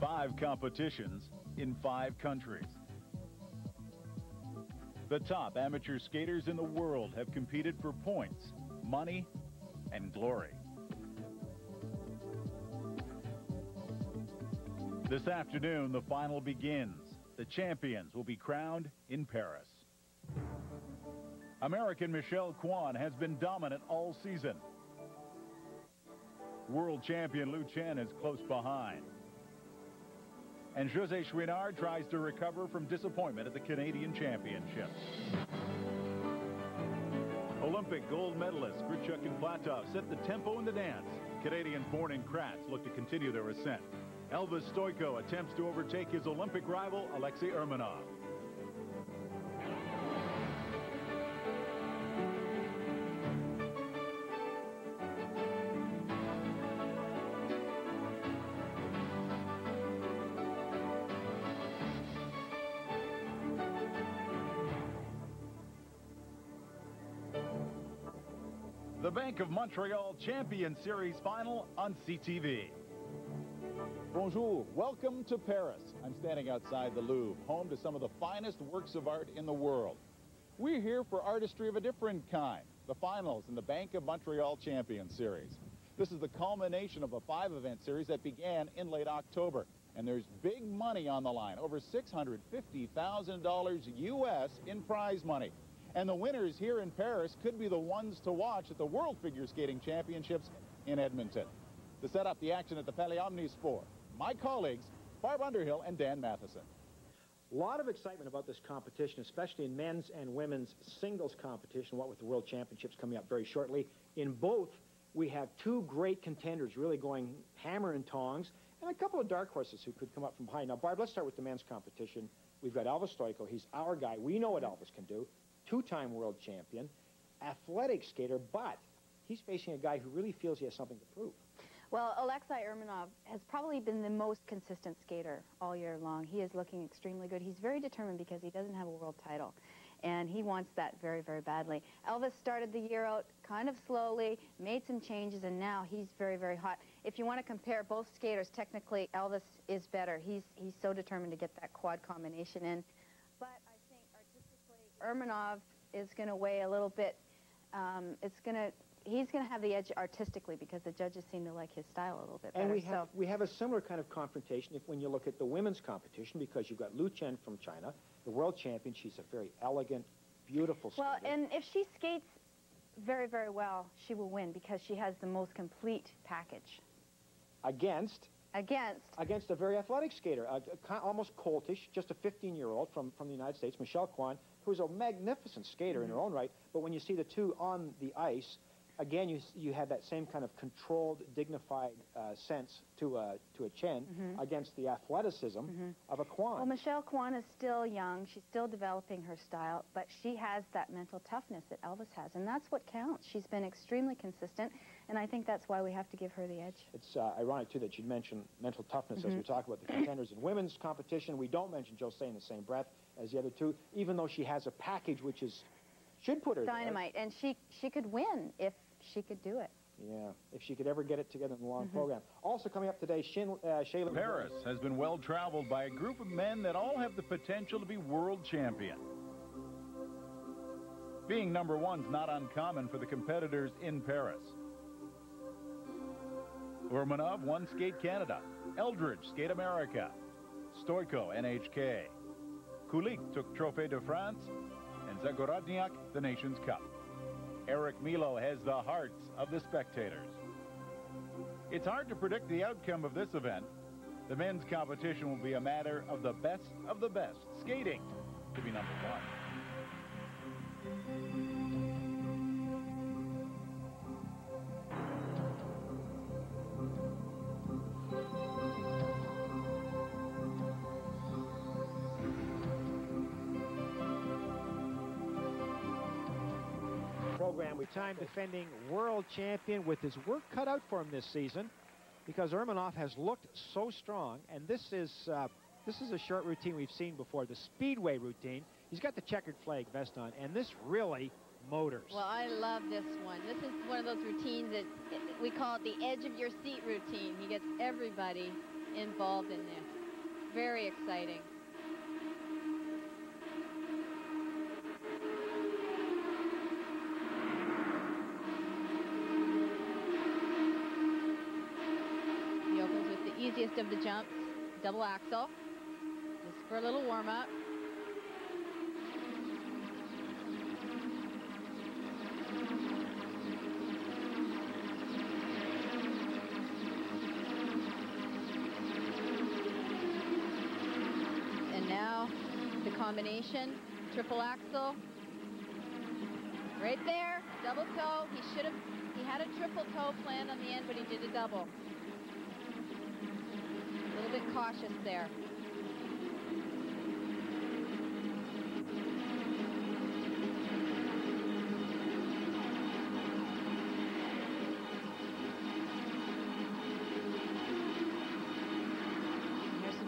Five competitions in five countries. The top amateur skaters in the world have competed for points, money, and glory. This afternoon, the final begins. The champions will be crowned in Paris. American Michelle Kwan has been dominant all season. World champion Lu Chen is close behind. And Josée Chouinard tries to recover from disappointment at the Canadian Championships. Olympic gold medalists Grishuk and Platov set the tempo in the dance. Canadians Bourne in Kraatz look to continue their ascent. Elvis Stojko attempts to overtake his Olympic rival Alexei Urmanov. Bank of Montreal Champion Series final on CTV. Bonjour, welcome to Paris. I'm standing outside the Louvre, home to some of the finest works of art in the world. We're here for artistry of a different kind, the finals in the Bank of Montreal Champion Series. This is the culmination of a five-event series that began in late October. And there's big money on the line, over $650,000 U.S. in prize money. And the winners here in Paris could be the ones to watch at the World Figure Skating Championships in Edmonton. To set up the action at the Palais Omnisport, my colleagues, Barb Underhill and Dan Matheson. A lot of excitement about this competition, especially in men's and women's singles competition, what with the World Championships coming up very shortly. In both, we have two great contenders really going hammer and tongs, and a couple of dark horses who could come up from behind. Now, Barb, let's start with the men's competition. We've got Elvis Stojko. He's our guy. We know what Elvis can do two-time world champion, athletic skater, but he's facing a guy who really feels he has something to prove. Well, Alexei Urmanov has probably been the most consistent skater all year long. He is looking extremely good. He's very determined because he doesn't have a world title, and he wants that very, very badly. Elvis started the year out kind of slowly, made some changes, and now he's very, very hot. If you want to compare both skaters, technically Elvis is better. He's, he's so determined to get that quad combination in. But I think artistically, Urmanov is going to weigh a little bit. Um, it's going to he's going to have the edge artistically because the judges seem to like his style a little bit better. And we have, so. we have a similar kind of confrontation if when you look at the women's competition because you've got Lu Chen from China, the world champion. She's a very elegant, beautiful skater. Well, and if she skates very, very well, she will win because she has the most complete package. Against? Against? Against a very athletic skater, uh, almost coltish, just a 15-year-old from, from the United States, Michelle Kwan, who's a magnificent skater in her own right. But when you see the two on the ice, again, you, you have that same kind of controlled, dignified uh, sense to a, to a Chen mm -hmm. against the athleticism mm -hmm. of a Kwan. Well, Michelle Kwan is still young. She's still developing her style, but she has that mental toughness that Elvis has, and that's what counts. She's been extremely consistent, and I think that's why we have to give her the edge. It's uh, ironic, too, that you mention mental toughness mm -hmm. as we mm-hmm. talk about the contenders in women's competition. We don't mention Josée in the same breath as the other two, even though she has a package which is should put her dynamite, there. and she she could win if she could do it. Yeah, if she could ever get it together in the long mm -hmm. program. Also coming up today, Shin, uh, Shayla... Paris has been well traveled by a group of men that all have the potential to be world champion. Being number one's not uncommon for the competitors in Paris. Urmanov won Skate Canada. Eldredge, Skate America. Stojko, NHK. Kulik took Trophée de France. And Zagorodniak, the Nations Cup. Eric Millot has the hearts of the spectators. It's hard to predict the outcome of this event. The men's competition will be a matter of the best of the best skating to be number one. Program. We time defending world champion with his work cut out for him this season because Urmanov has looked so strong. And this is, uh, this is a short routine we've seen before, the Speedway routine. He's got the checkered flag vest on, and this really motors. Well, I love this one. This is one of those routines that we call it the edge of your seat routine. He gets everybody involved in this. Very exciting. Easiest of the jumps, double axel, just for a little warm-up. And now the combination, triple axel. Right there, double toe. He should have, he had a triple toe planned on the end, but he did a double. Cautious there.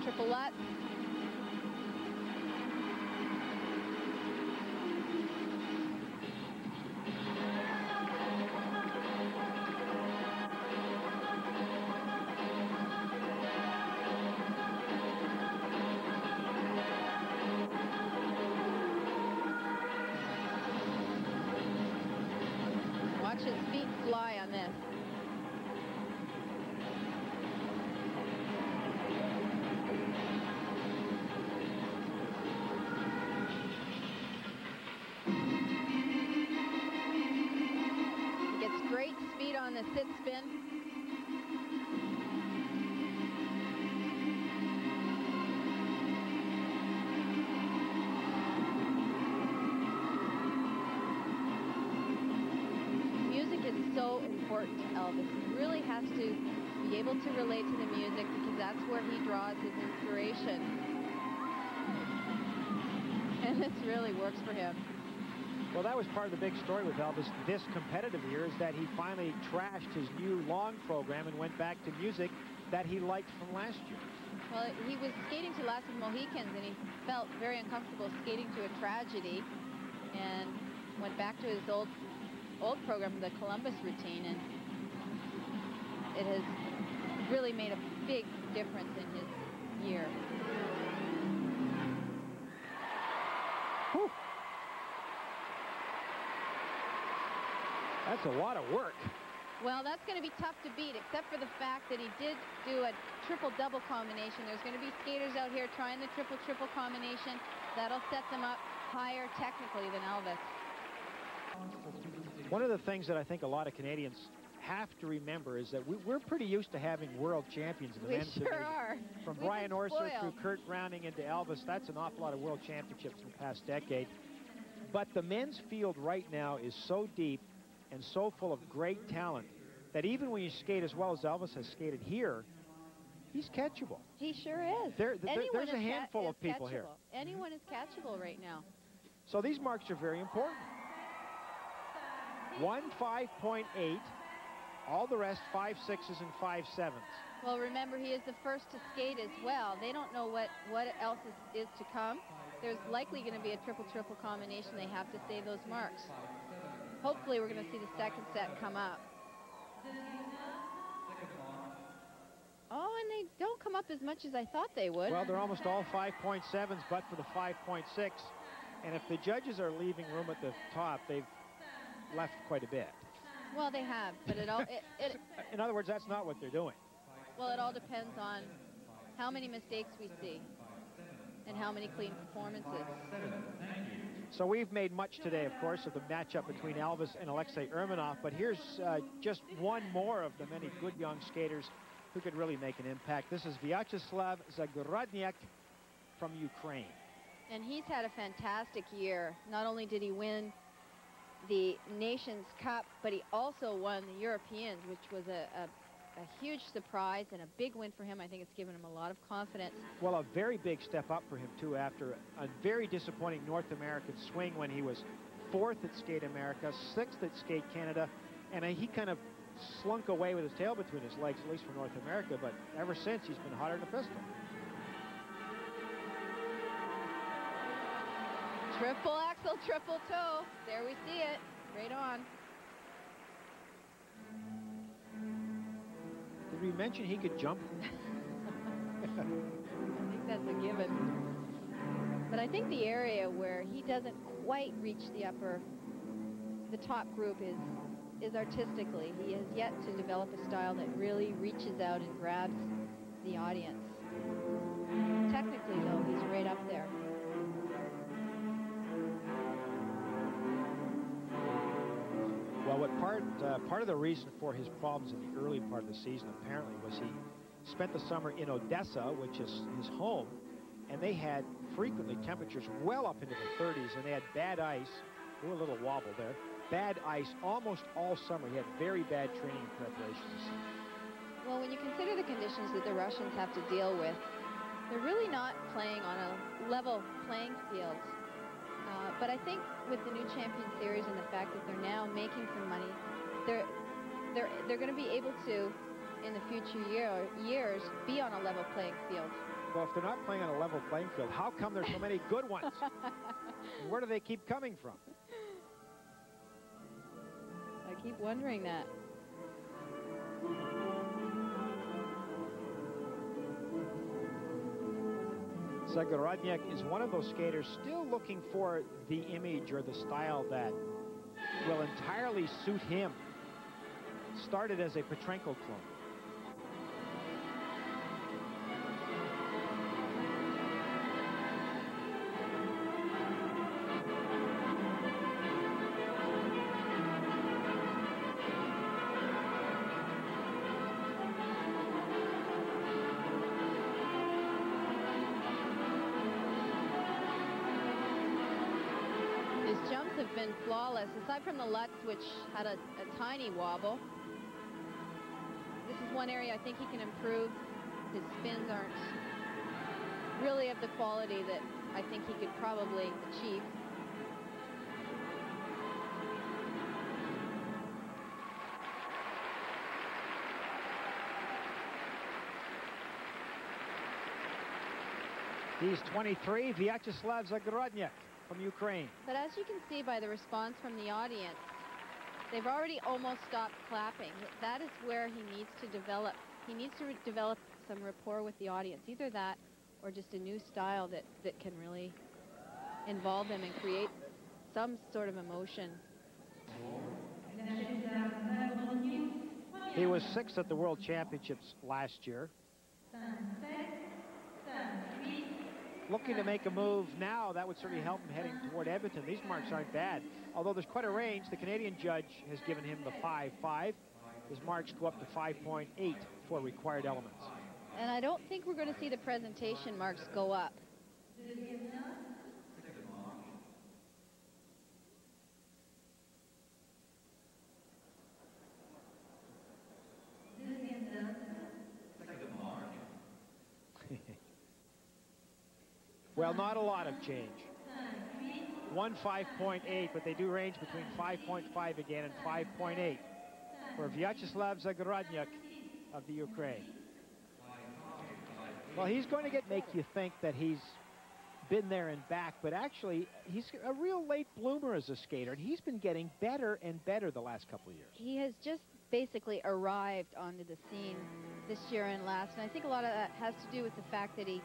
Triple lutz. Sit spin. Music is so important to Elvis. He really has to be able to relate to the music because that's where he draws his inspiration. And this really works for him. Well, that was part of the big story with Elvis this competitive year is that he finally trashed his new long program and went back to music that he liked from last year. Well, he was skating to Last of the Mohicans, and he felt very uncomfortable skating to a tragedy, and went back to his old old program, the Columbus routine, and it has really made a big difference in his year. Whew. That's a lot of work. Well, that's going to be tough to beat, except for the fact that he did do a triple-double combination. There's going to be skaters out here trying the triple-triple combination. That'll set them up higher technically than Elvis. One of the things that I think a lot of Canadians have to remember is that we, we're pretty used to having world champions in the We men's sure division. are. From We've Brian Orser through. Kurt Browning into Elvis, that's an awful lot of world championships in the past decade. But the men's field right now is so deep and so full of great talent that even when you skate as well as Elvis has skated here, he's catchable. He sure is. There- there- there's a is ca- handful of people here. Anyone is catchable right now. So these marks are very important. One 5.8, all the rest five sixes and five sevens. Well, remember, he is the first to skate as well. They don't know what, what else is, is to come. There's likely going to be a triple-triple combination. They have to save those marks. Hopefully, we're going to see the second set come up. Oh, and they don't come up as much as I thought they would. Well, they're almost all 5.7s, but for the 5.6. And if the judges are leaving room at the top, they've left quite a bit. Well, they have, but it all it, it In other words, that's not what they're doing. well, it all depends on how many mistakes we see and how many clean performances. So we've made much today, of course, of the matchup between Elvis and Alexei Urmanov, but here's uh, just one more of the many good young skaters who could really make an impact. This is Vyacheslav Zagorodniak from Ukraine. And he's had a fantastic year. Not only did he win the Nations Cup, but he also won the Europeans, which was a, a, a huge surprise and a big win for him. I think it's given him a lot of confidence. Well, a very big step up for him, too, after a very disappointing North American swing when he was fourth at Skate America, sixth at Skate Canada, and he kind of slunk away with his tail between his legs, at least for North America, but ever since he's been hotter than a pistol. Triple axel, triple toe. There we see it. Right on. Did we mention he could jump? I think that's a given. But I think the area where he doesn't quite reach the upper, the top group is is artistically. He has yet to develop a style that really reaches out and grabs the audience. Technically, though, he's right up there. What part uh, part of the reason for his problems in the early part of the season apparently was he spent the summer in Odessa, which is his home, and they had frequently temperatures well up into the 30s, and they had bad ice. Ooh, a little wobble there. Bad ice almost all summer. He had very bad training and preparations. Well, when you consider the conditions that the Russians have to deal with, they're really not playing on a level playing field. Uh, but I think with the new Champion Series and the fact that they're now making some money, they're they're they're going to be able to, in the future year, years, be on a level playing field. Well, if they're not playing on a level playing field, how come there's so many good ones? Where do they keep coming from? I keep wondering that. Zagorodniak is one of those skaters still looking for the image or the style that will entirely suit him. Started as a Petrenko clone. Flawless, aside from the Lutz, which had a, a tiny wobble. This is one area I think he can improve. His spins aren't really of the quality that I think he could probably achieve. He's 23, Vyacheslav Zagorodniak from Ukraine. But as you can see by the response from the audience, they've already almost stopped clapping. That is where he needs to develop. He needs to develop some rapport with the audience, either that or just a new style that, that can really involve them and create some sort of emotion. He was sixth at the World Championships last year looking to make a move now. That would certainly help him heading toward Edmonton. These marks aren't bad. Although there's quite a range, the Canadian judge has given him the 5-5. His marks go up to 5.8 for required elements. And I don't think we're going to see the presentation marks go up. Well, not a lot of change. One 5.8, but they do range between 5.5 again and 5.8 for Vyacheslav Zagorodniak of the Ukraine. Well, he's going to get make you think that he's been there and back, but actually, he's a real late bloomer as a skater, and he's been getting better and better the last couple of years. He has just basically arrived onto the scene this year and last, and I think a lot of that has to do with the fact that he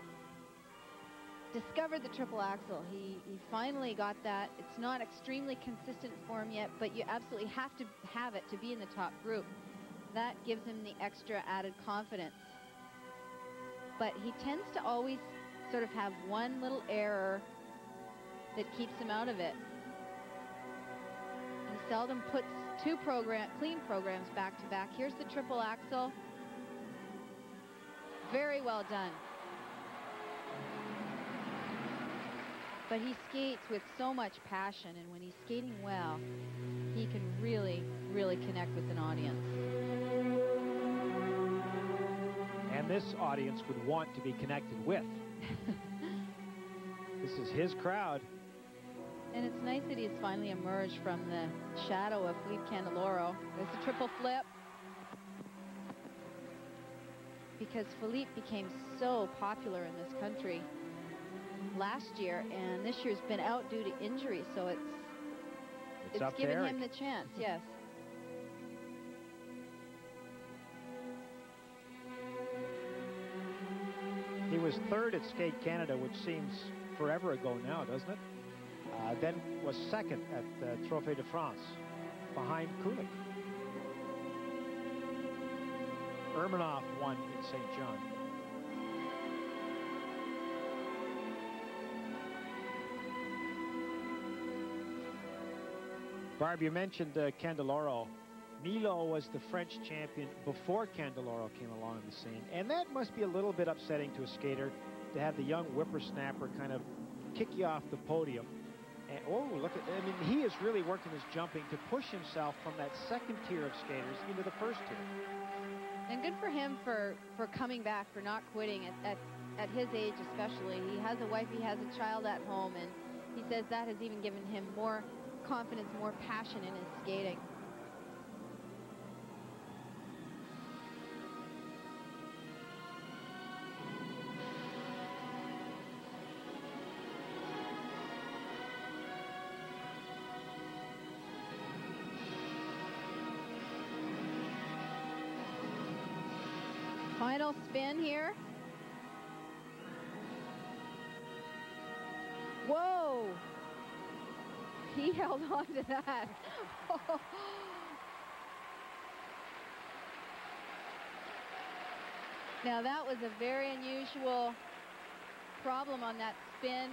discovered the triple axel. He, he finally got that. It's not extremely consistent for him yet, but you absolutely have to have it to be in the top group. That gives him the extra added confidence. But he tends to always sort of have one little error that keeps him out of it. He seldom puts two program clean programs back to back. Here's the triple axel. Very well done. But he skates with so much passion, and when he's skating well, he can really, really connect with an audience. And this audience would want to be connected with. this is his crowd. And it's nice that he's finally emerged from the shadow of Philippe Candeloro. There's a triple flip. Because Philippe became so popular in this country last year, and this year's been out due to injury, so it's it's, it's given him the chance, yes. He was third at Skate Canada, which seems forever ago now, doesn't it? Uh, then was second at uh, Trophée de France, behind Kulik. Urmanov won in St. John. Barb, you mentioned uh, Candeloro. Millot was the French champion before Candeloro came along in the scene. And that must be a little bit upsetting to a skater to have the young whippersnapper kind of kick you off the podium. And, oh, look at, I mean, he is really working his jumping to push himself from that second tier of skaters into the first tier. And good for him for, for coming back, for not quitting at, at, at his age especially. He has a wife, he has a child at home, and he says that has even given him more confidence, more passion in his skating. Final spin here. Held on to that. now that was a very unusual problem on that spin.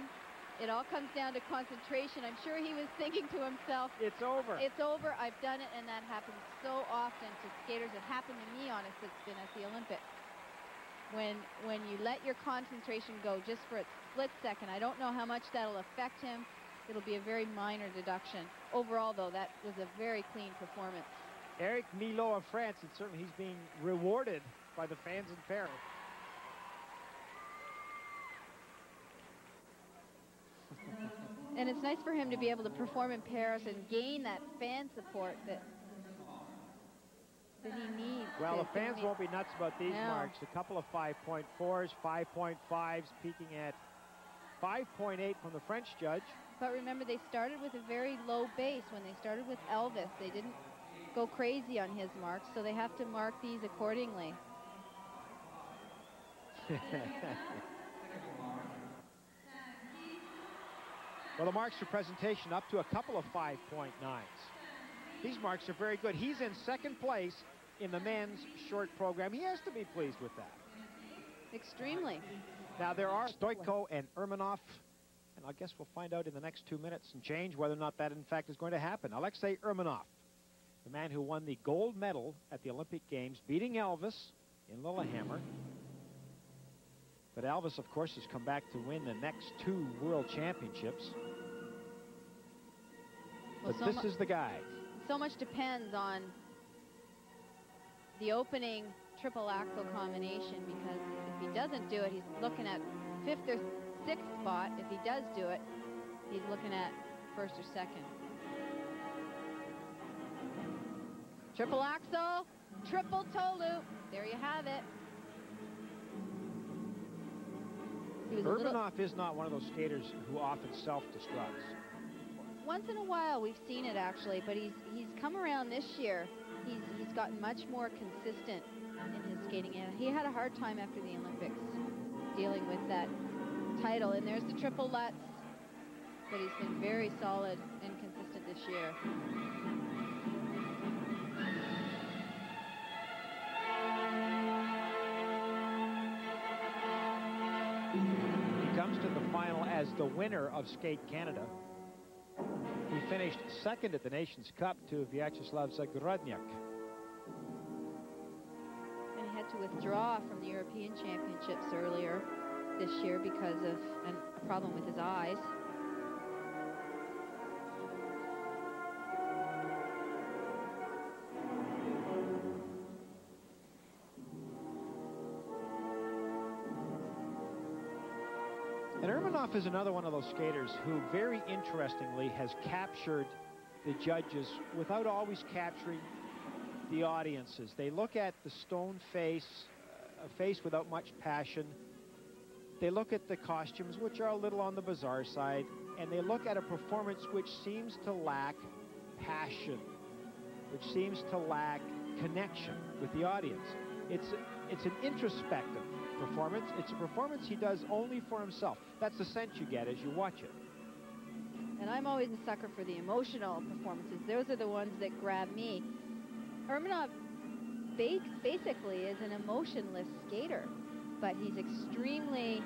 It all comes down to concentration. I'm sure he was thinking to himself, It's over. It's over. I've done it. And that happens so often to skaters. It happened to me on a sit spin at the Olympics. When, when you let your concentration go just for a split second, I don't know how much that'll affect him. It'll be a very minor deduction. Overall, though, that was a very clean performance. Eric Millot of France, and certainly he's being rewarded by the fans in Paris. And it's nice for him to be able to perform in Paris and gain that fan support that that he needs. Well, the fans won't be nuts about these No. marks. A couple of 5.4s, 5.5s, peaking at 5.8 from the French judge. But remember, they started with a very low base. When they started with Elvis, they didn't go crazy on his marks, so they have to mark these accordingly. well, the marks for presentation up to a couple of 5.9s. These marks are very good. He's in second place in the men's short program. He has to be pleased with that. Extremely. Now, there are Stojko and Urmanov, and I guess we'll find out in the next two minutes and change whether or not that, in fact, is going to happen. Alexei Urmanov, the man who won the gold medal at the Olympic Games, beating Elvis in Lillehammer. But Elvis, of course, has come back to win the next two world championships. Well, But so this is the guy. so much depends on the opening triple axel combination because if he doesn't do it, he's looking at fifth or sixth spot. If he does do it, he's looking at first or second. Triple axel, triple toe loop. There you have it. He was a little- Urmanov is not one of those skaters who often self-destructs. once in a while we've seen it actually, but he's he's come around this year. He's he's gotten much more consistent in his skating, and he had a hard time after the Olympics dealing with that title. And there's the triple Lutz, but he's been very solid and consistent this year. He comes to the final as the winner of Skate Canada. He finished second at the Nations Cup to Vyacheslav Zagorodniak. And he had to withdraw from the European Championships earlier this year because of a problem with his eyes. And Urmanov is another one of those skaters who very interestingly has captured the judges without always capturing the audiences. They look at the stone face, a face without much passion. They look at the costumes, which are a little on the bizarre side, and they look at a performance which seems to lack passion, which seems to lack connection with the audience. It's, it's an introspective performance. It's a performance he does only for himself. That's the sense you get as you watch it. And I'm always a sucker for the emotional performances. Those are the ones that grab me. Urmanov basically is an emotionless skater, but he's extremely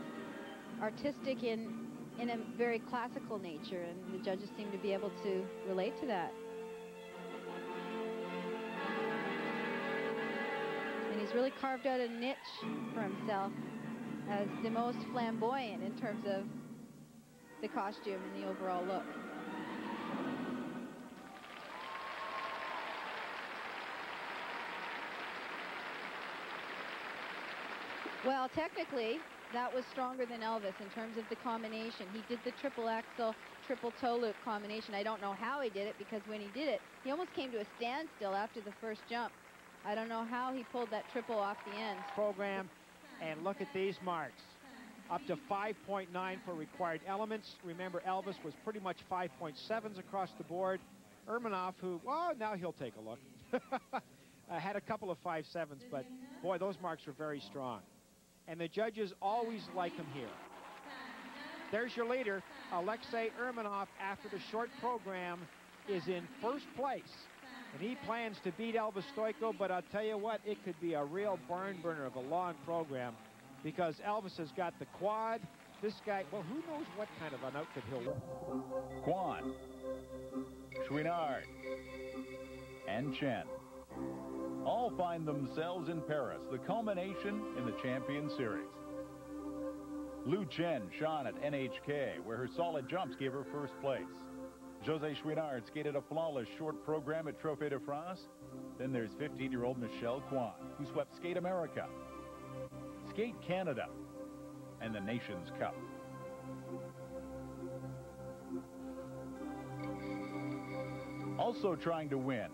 artistic in in a very classical nature, and the judges seem to be able to relate to that. And he's really carved out a niche for himself as the most flamboyant in terms of the costume and the overall look. Well, technically, that was stronger than Elvis in terms of the combination. He did the triple axel, triple toe loop combination. I don't know how he did it because when he did it, he almost came to a standstill after the first jump. I don't know how he pulled that triple off the end. Program, and look at these marks. Up to 5.9 for required elements. Remember, Elvis was pretty much 5.7s across the board. Urmanov, who, well, now he'll take a look. uh, had a couple of 5.7s, but boy, those marks were very strong and the judges always like him here. There's your leader, Alexei Urmanov, after the short program, is in first place. And he plans to beat Elvis Stojko, but I'll tell you what, it could be a real barn burner of a long program because Elvis has got the quad. This guy, well, who knows what kind of an outfit he'll wear. Kwan, Chouinard, and Chen all find themselves in Paris, the culmination in the Champion Series. Lu Chen shone at NHK, where her solid jumps gave her first place. Josée Chouinard skated a flawless short program at Trophée de France. Then there's 15-year-old Michelle Kwan, who swept Skate America, Skate Canada, and the Nations Cup. Also trying to win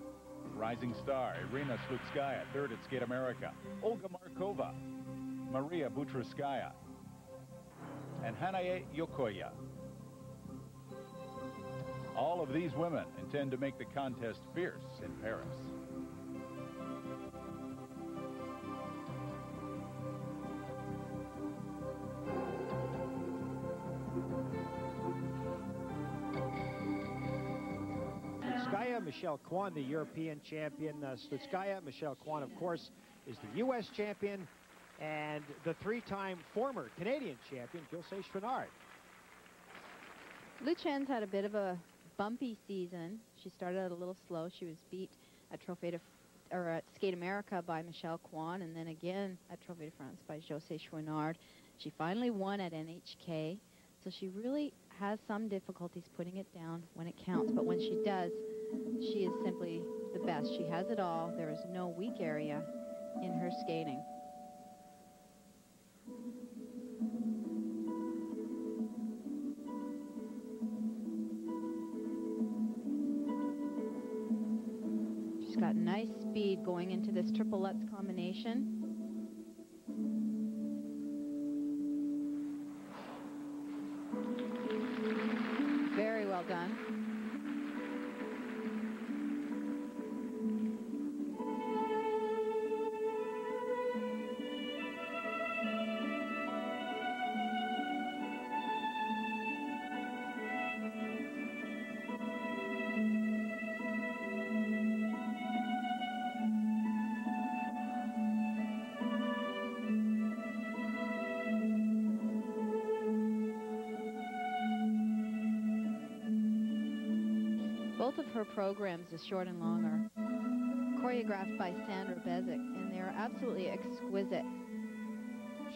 Rising star Irina Slutskaya, third at Skate America. Olga Markova, Maria Butyrskaya, and Hanae Yokoya. All of these women intend to make the contest fierce in Paris. Michelle Kwan, the European champion. Uh, Slutskaya, Michelle Kwan, of course, is the U.S. champion. And the three-time former Canadian champion, Josée Chouinard. Lu Chen's had a bit of a bumpy season. She started out a little slow. She was beat at Trophée de or at Skate America by Michelle Kwan, and then again at Trophée de France by Josée Chouinard. She finally won at NHK, so she really has some difficulties putting it down when it counts. But when she does, she is simply the best. She has it all. There is no weak area in her skating. She's got nice speed going into this triple Lutz combination. Programs, the short and long, are choreographed by Sandra Bezic, and they are absolutely exquisite.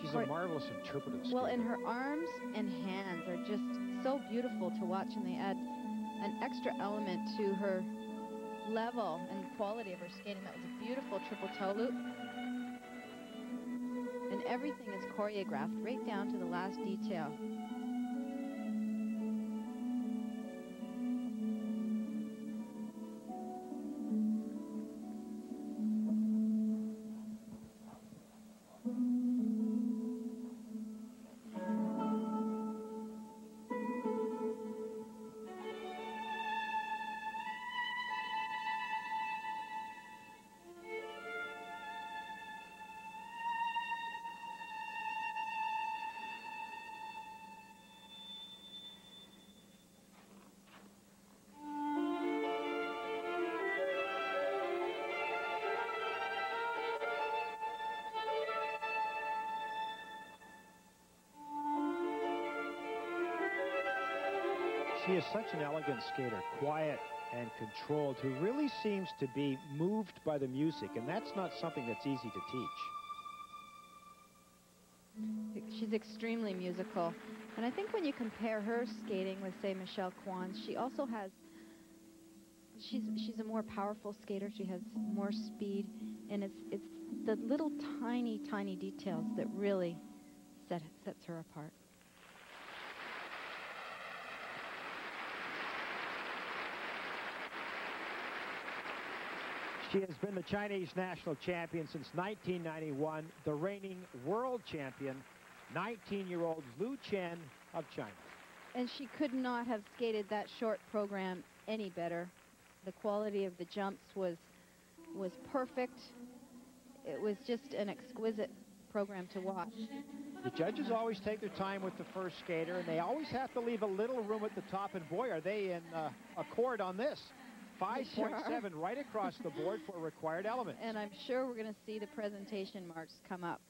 She's a marvelous interpretive Well, and her arms and hands are just so beautiful to watch, and they add an extra element to her level and quality of her skating. That was a beautiful triple toe loop. And everything is choreographed right down to the last detail. She is such an elegant skater, quiet and controlled, who really seems to be moved by the music, and that's not something that's easy to teach. She's extremely musical. And I think when you compare her skating with, say, Michelle Kwan, she also has, she's, she's a more powerful skater. She has more speed. And it's, it's the little tiny, tiny details that really set, sets her apart. She has been the Chinese national champion since 1991, the reigning world champion, 19-year-old Lu Chen of China. And she could not have skated that short program any better. The quality of the jumps was was perfect. It was just an exquisite program to watch. The judges always take their time with the first skater, and they always have to leave a little room at the top, and boy, are they in uh, accord on this. 5.7 sure. right across the board for required elements. And I'm sure we're going to see the presentation marks come up.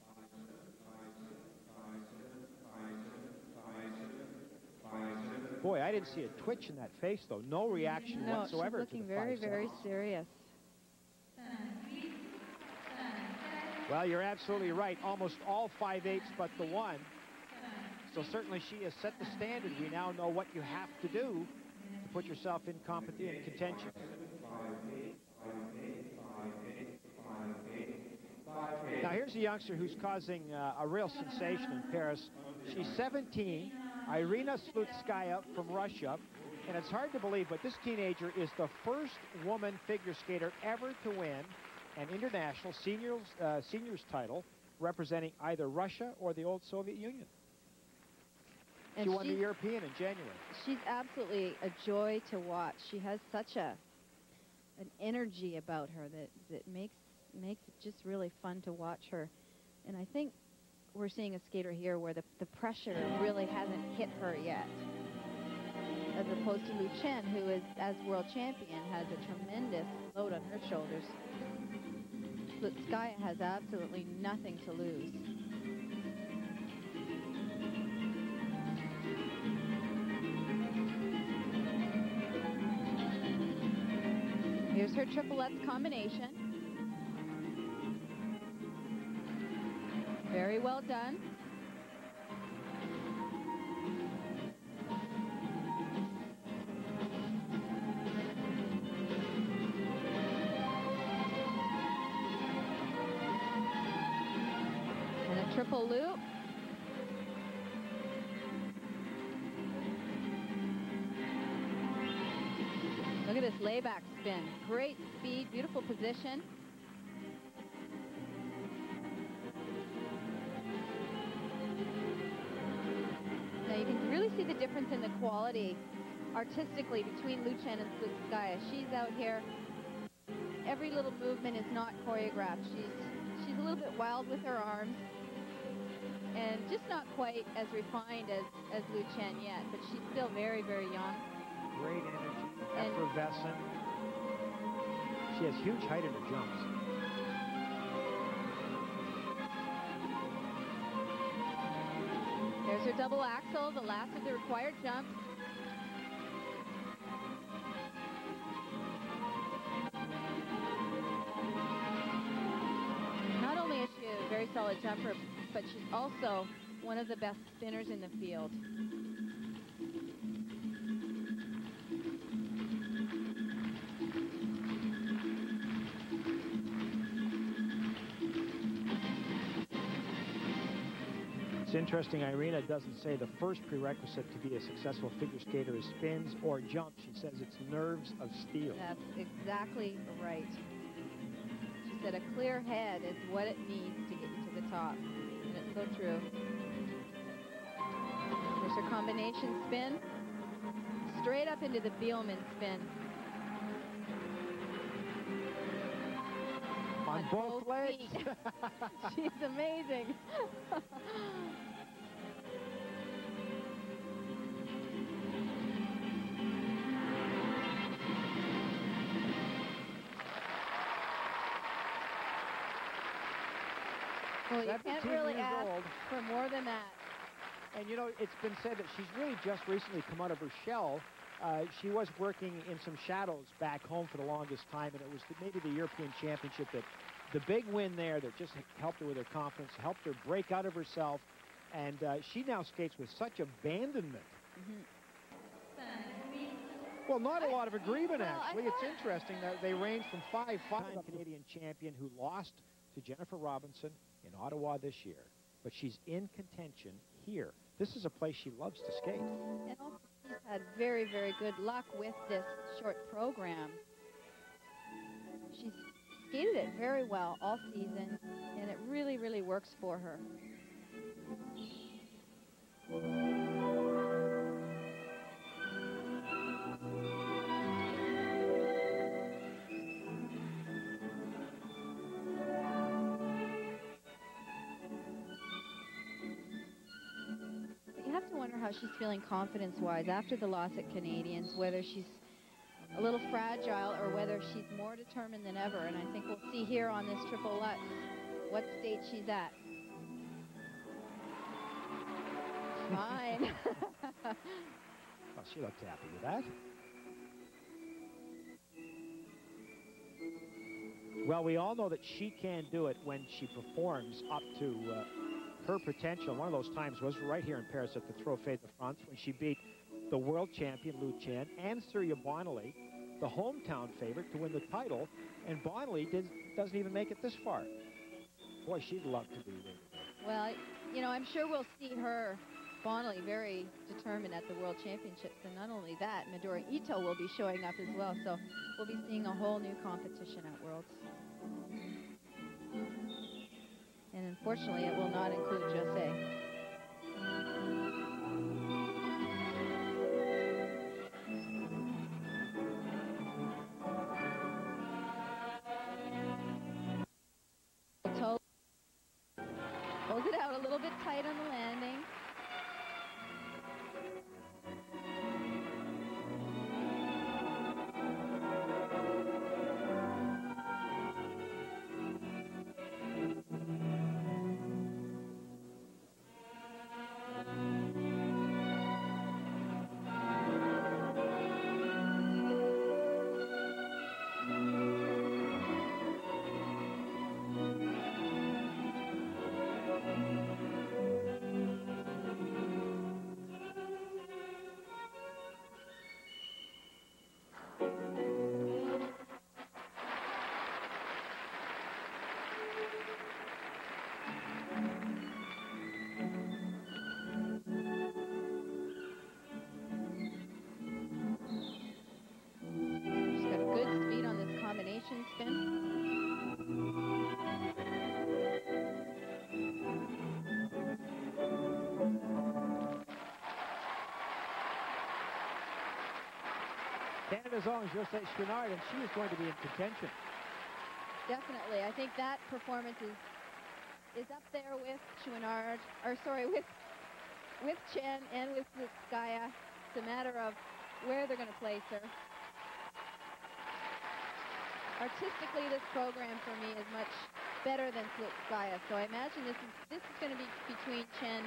Boy, I didn't see a twitch in that face, though. No reaction no, whatsoever. No, looking very, very serious. Well, you're absolutely right. Almost all 5-8s but the one. So certainly she has set the standard. We now know what you have to do to put yourself in, in contention. Now here's a youngster who's causing uh, a real sensation in Paris. She's 17, Irina Slutskaya from Russia. And it's hard to believe, but this teenager is the first woman figure skater ever to win an international seniors, uh, seniors title representing either Russia or the old Soviet Union. And she won the European in January. She's absolutely a joy to watch. She has such a an energy about her that, that makes makes it just really fun to watch her. And I think we're seeing a skater here where the, the pressure really hasn't hit her yet. As opposed to Lu Chen, who is, as world champion, has a tremendous load on her shoulders. But Sky has absolutely nothing to lose. Here's her triple triplets combination. Very well done. And a triple loop. Layback spin. Great speed, beautiful position. Now you can really see the difference in the quality artistically between Lu Chen and Slutskaya. She's out here. Every little movement is not choreographed. She's she's a little bit wild with her arms and just not quite as refined as, as Lu Chen yet, but she's still very, very young. Great energy, effervescent. She has huge height in her jumps. There's her double axel, the last of the required jumps. Not only is she a very solid jumper, but she's also one of the best spinners in the field. Interesting, Irina doesn't say the first prerequisite to be a successful figure skater is spins or jumps. She says it's nerves of steel. That's exactly right. She said a clear head is what it needs to get you to the top. And it's so true. There's her combination spin. Straight up into the Biellmann spin. On, both, both legs. She's amazing. Well, you can't really ask old. for more than that. And you know, it's been said that she's really just recently come out of her shell uh, she was working in some shadows back home for the longest time, and it was the, maybe the European Championship that the big win there that just helped her with her confidence, helped her break out of herself, and uh, she now skates with such abandonment. Mm -hmm. Well, not a lot of agreement, well, actually. It's interesting that they range from 5-5 Canadian champion who lost to Jennifer Robinson in Ottawa this year, but she's in contention here. This is a place she loves to skate. And also she's had very, very good luck with this short program. She's skated it very well all season, and it really, really works for her. She's feeling confidence-wise after the loss at Canadians, whether she's a little fragile or whether she's more determined than ever. And I think we'll see here on this triple Lutz what state she's at. Fine. well, she looked happy with that. Well, we all know that she can do it when she performs up to uh, her potential. One of those times was right here in Paris at the Trophée de France when she beat the world champion Lu Chen and Surya Bonaly, the hometown favorite to win the title, and Bonaly did, doesn't even make it this far. Boy, she'd love to be there. Well, you know, I'm sure we'll see her, Bonaly, very determined at the World Championships. And not only that, Midori Ito will be showing up as well. So we'll be seeing a whole new competition at Worlds. And unfortunately, it will not include Josée. Canada's own Josée Chouinard, and she is going to be in contention. Definitely. I think that performance is is up there with Chouinard, or sorry, with with Chen and with Slutskaya. It's a matter of where they're going to place her. Artistically, this program for me is much better than Slutskaya, so I imagine this is this is going to be between Chen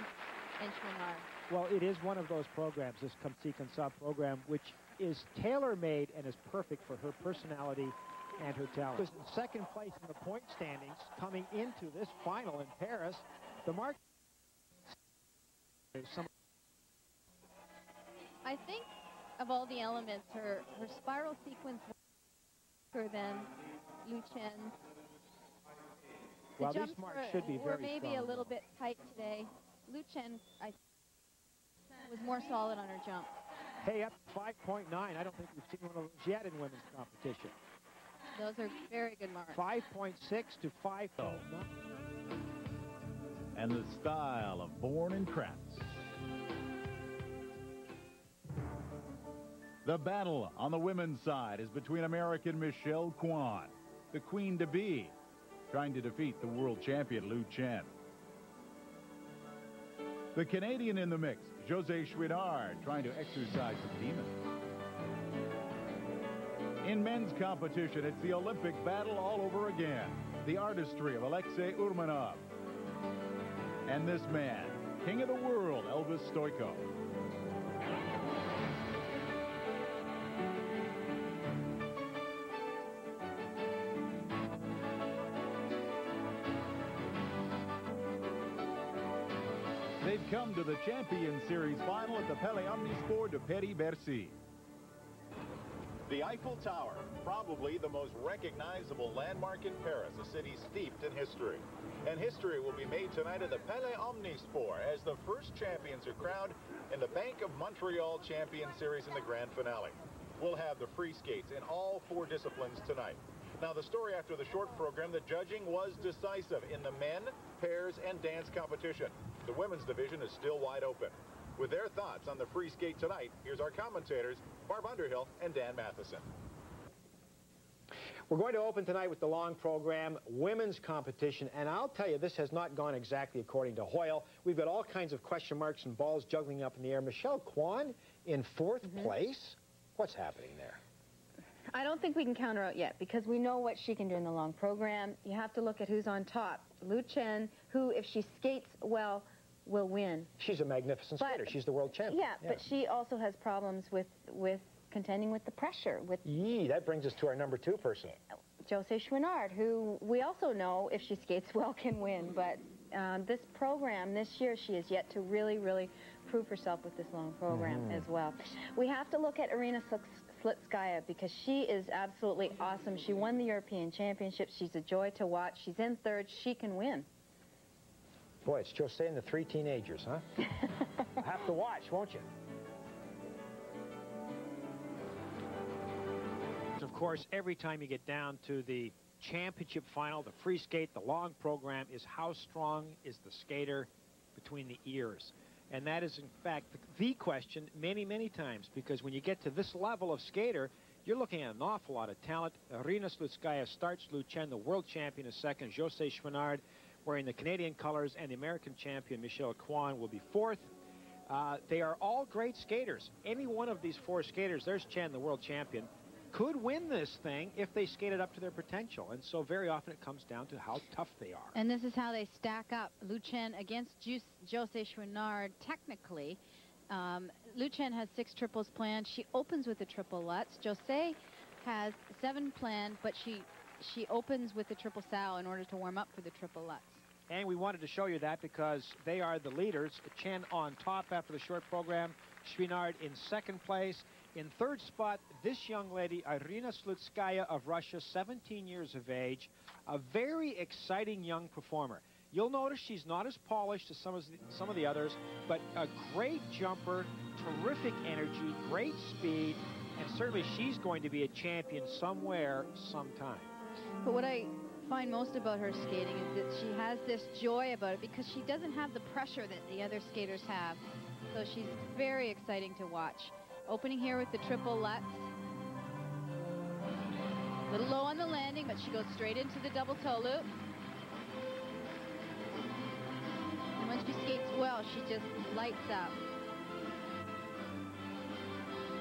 and Chouinard. Well, it is one of those programs, this Comme Ça program, which is tailor-made and is perfect for her personality and her talent. Was in second place in the point standings coming into this final in Paris. The mark. I think of all the elements, her her spiral sequence quicker than Lu Chen's. The well, these marks should be very maybe strong. a little bit tight today. Lu Chen, I was more solid on her jump. Hey, up 5.9. I don't think we've seen one of those yet in women's competition. Those are very good marks. 5.6 to 5. Oh. And the style of Bourne and Kraatz. The battle on the women's side is between American Michelle Kwan, the queen to be, trying to defeat the world champion Lu Chen. The Canadian in the mix, Josée Chouinard, trying to exercise some demons. In men's competition, it's the Olympic battle all over again. The artistry of Alexei Urmanov. And this man, king of the world, Elvis Stojko. Come to the Champion Series final at the Palais Omnisport de Paris-Bercy. The Eiffel Tower, probably the most recognizable landmark in Paris, a city steeped in history. And history will be made tonight at the Palais Omnisport as the first champions are crowned in the Bank of Montreal Champion Series in the grand finale. We'll have the free skates in all four disciplines tonight. Now, the story after the short program, the judging was decisive in the men, pairs, and dance competition. The women's division is still wide open. With their thoughts on the free skate tonight, here's our commentators, Barb Underhill and Dan Matheson. We're going to open tonight with the long program, women's competition, and I'll tell you, this has not gone exactly according to Hoyle. We've got all kinds of question marks and balls juggling up in the air. Michelle Kwan in 4th mm -hmm. place. What's happening there? I don't think we can count her out yet because we know what she can do in the long program. You have to look at who's on top. Lu Chen, who, if she skates well, will win. She's a magnificent but, skater. She's the world champion. Yeah, yeah, but she also has problems with, with contending with the pressure. With Yee, that brings us to our number two person. Josée Chouinard, who we also know, if she skates well, can win. But um, this program this year, she is yet to really, really prove herself with this long program mm. as well. We have to look at Irina Slutskaya because she is absolutely awesome. She won the European Championship. She's a joy to watch. She's in third. She can win. Boy, it's Josée and the three teenagers, huh? have to watch, won't you? Of course, every time you get down to the championship final, the free skate, the long program is how strong is the skater between the ears. And that is, in fact, the question many, many times, because when you get to this level of skater, you're looking at an awful lot of talent. Irina Slutskaya starts, Lu Chen, the world champion, is second. Josée Chouinard, wearing the Canadian colors, and the American champion, Michelle Kwan, will be fourth. Uh, they are all great skaters. Any one of these four skaters, there's Chen, the world champion, could win this thing if they skated up to their potential. And so very often it comes down to how tough they are. And this is how they stack up. Lu Chen against Josée Chouinard, technically. Um, Lu Chen has six triples planned. She opens with the triple Lutz. Josée has seven planned, but she she opens with the triple sal in order to warm up for the triple Lutz. And we wanted to show you that because they are the leaders. Chen on top after the short program. Chouinard in second place. In third spot, this young lady, Irina Slutskaya of Russia, 17 years of age, a very exciting young performer. You'll notice she's not as polished as some of the, some of the others, but a great jumper, terrific energy, great speed, and certainly she's going to be a champion somewhere, sometime. But what I find most about her skating is that she has this joy about it because she doesn't have the pressure that the other skaters have. So she's very exciting to watch. Opening here with the triple Lutz. A little low on the landing, but she goes straight into the double toe loop. And when she skates well, she just lights up.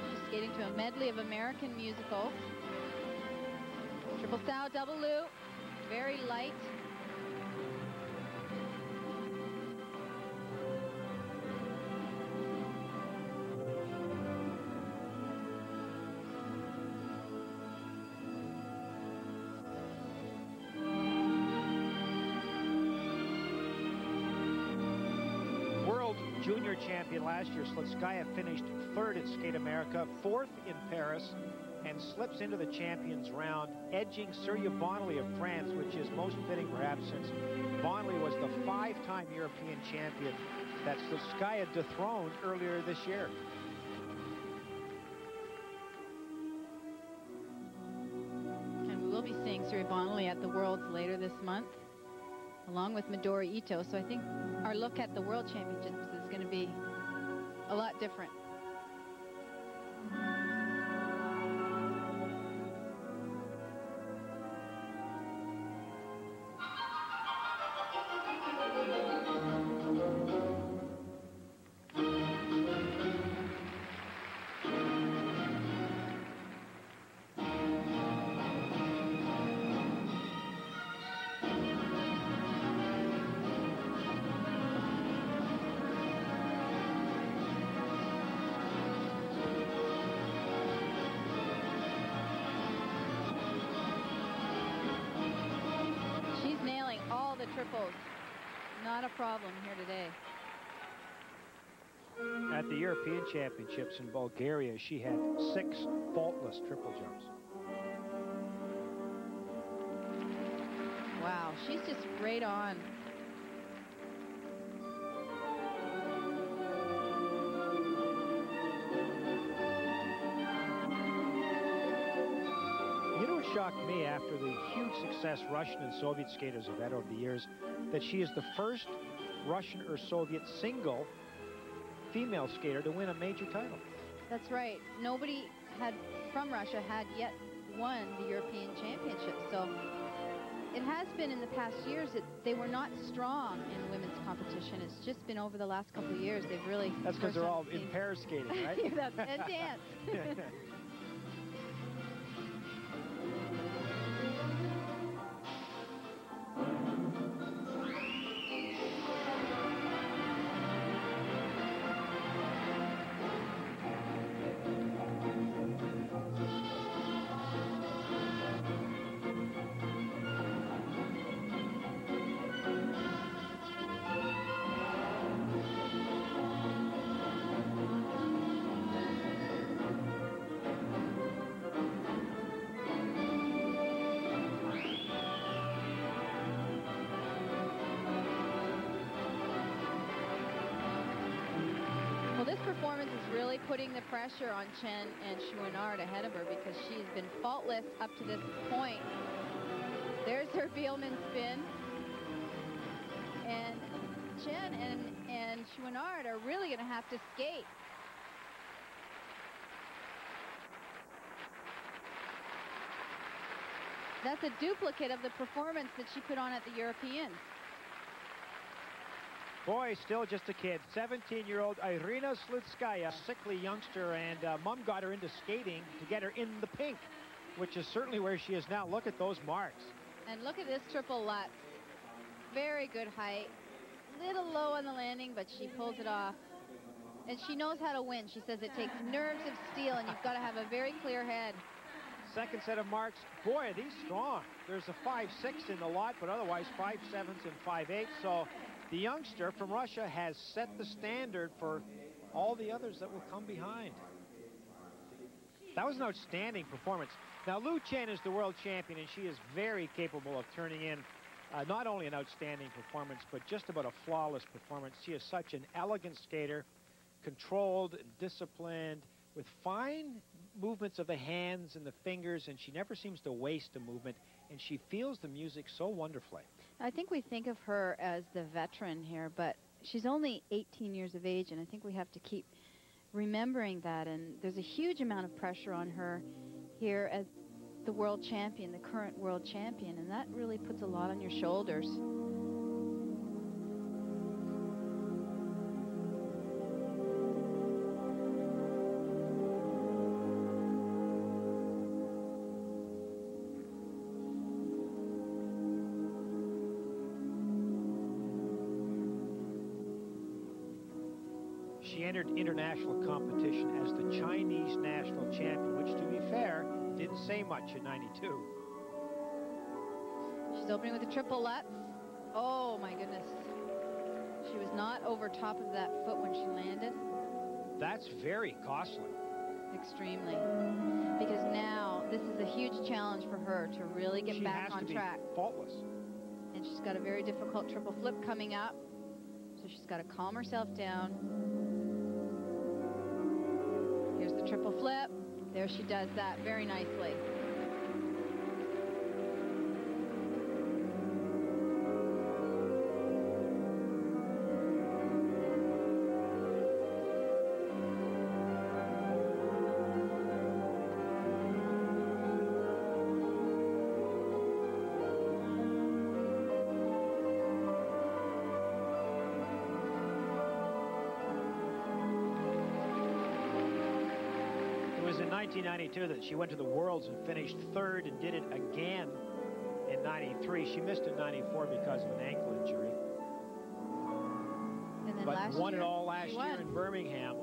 She's skating to a medley of American musicals. Triple sow, double loop, very light. World junior champion last year, Slutskaya finished third at Skate America, fourth in Paris, and slips into the champions round, edging Surya Bonaly of France, which is most fitting perhaps since Bonaly was the five-time European champion that Slutskaya dethroned earlier this year. And we will be seeing Surya Bonaly at the Worlds later this month, along with Midori Ito. So I think our look at the World Championships is going to be a lot different. European Championships in Bulgaria, she had six faultless triple jumps. Wow, she's just right on. You know what shocked me after the huge success Russian and Soviet skaters have had over the years, that she is the first Russian or Soviet single female skater to win a major title. That's right. Nobody had from Russia had yet won the European Championship. So it has been in the past years that they were not strong in women's competition. It's just been over the last couple of years they've really. That's because they're all in pair skating, right? That's and dance. putting the pressure on Chen and Chouinard ahead of her because she's been faultless up to this point. There's her Biellmann spin. And Chen and, and Chouinard are really going to have to skate. That's a duplicate of the performance that she put on at the Europeans. Boy, still just a kid. 17-year-old Irina Slutskaya, sickly youngster, and uh, mom got her into skating to get her in the pink, which is certainly where she is now. Look at those marks. And look at this triple Lutz. Very good height. Little low on the landing, but she pulls it off. And she knows how to win. She says it takes nerves of steel, and you've got to have a very clear head. Second set of marks. Boy, are these strong. There's a 5-6 in the lot, but otherwise 5-7s and 5-8. So the youngster from Russia has set the standard for all the others that will come behind. That was an outstanding performance. Now, Lu Chen is the world champion, and she is very capable of turning in uh, not only an outstanding performance, but just about a flawless performance. She is such an elegant skater, controlled, disciplined, with fine movements of the hands and the fingers, and she never seems to waste a movement, and she feels the music so wonderfully. I think we think of her as the veteran here, but she's only 18 years of age, and I think we have to keep remembering that. And there's a huge amount of pressure on her here as the world champion, the current world champion, and that really puts a lot on your shoulders. Chinese national champion, which, to be fair, didn't say much in 92. She's opening with a triple Lutz. Oh, my goodness. She was not over top of that foot when she landed. That's very costly. Extremely. Because now this is a huge challenge for her to really get she back on track. faultless. And she's got a very difficult triple flip coming up. So she's got to calm herself down flip. There she does that very nicely. Was in 1992 that she went to the Worlds and finished third and did it again in 93. She missed in 94 because of an ankle injury. but won year, it all last year in Birmingham.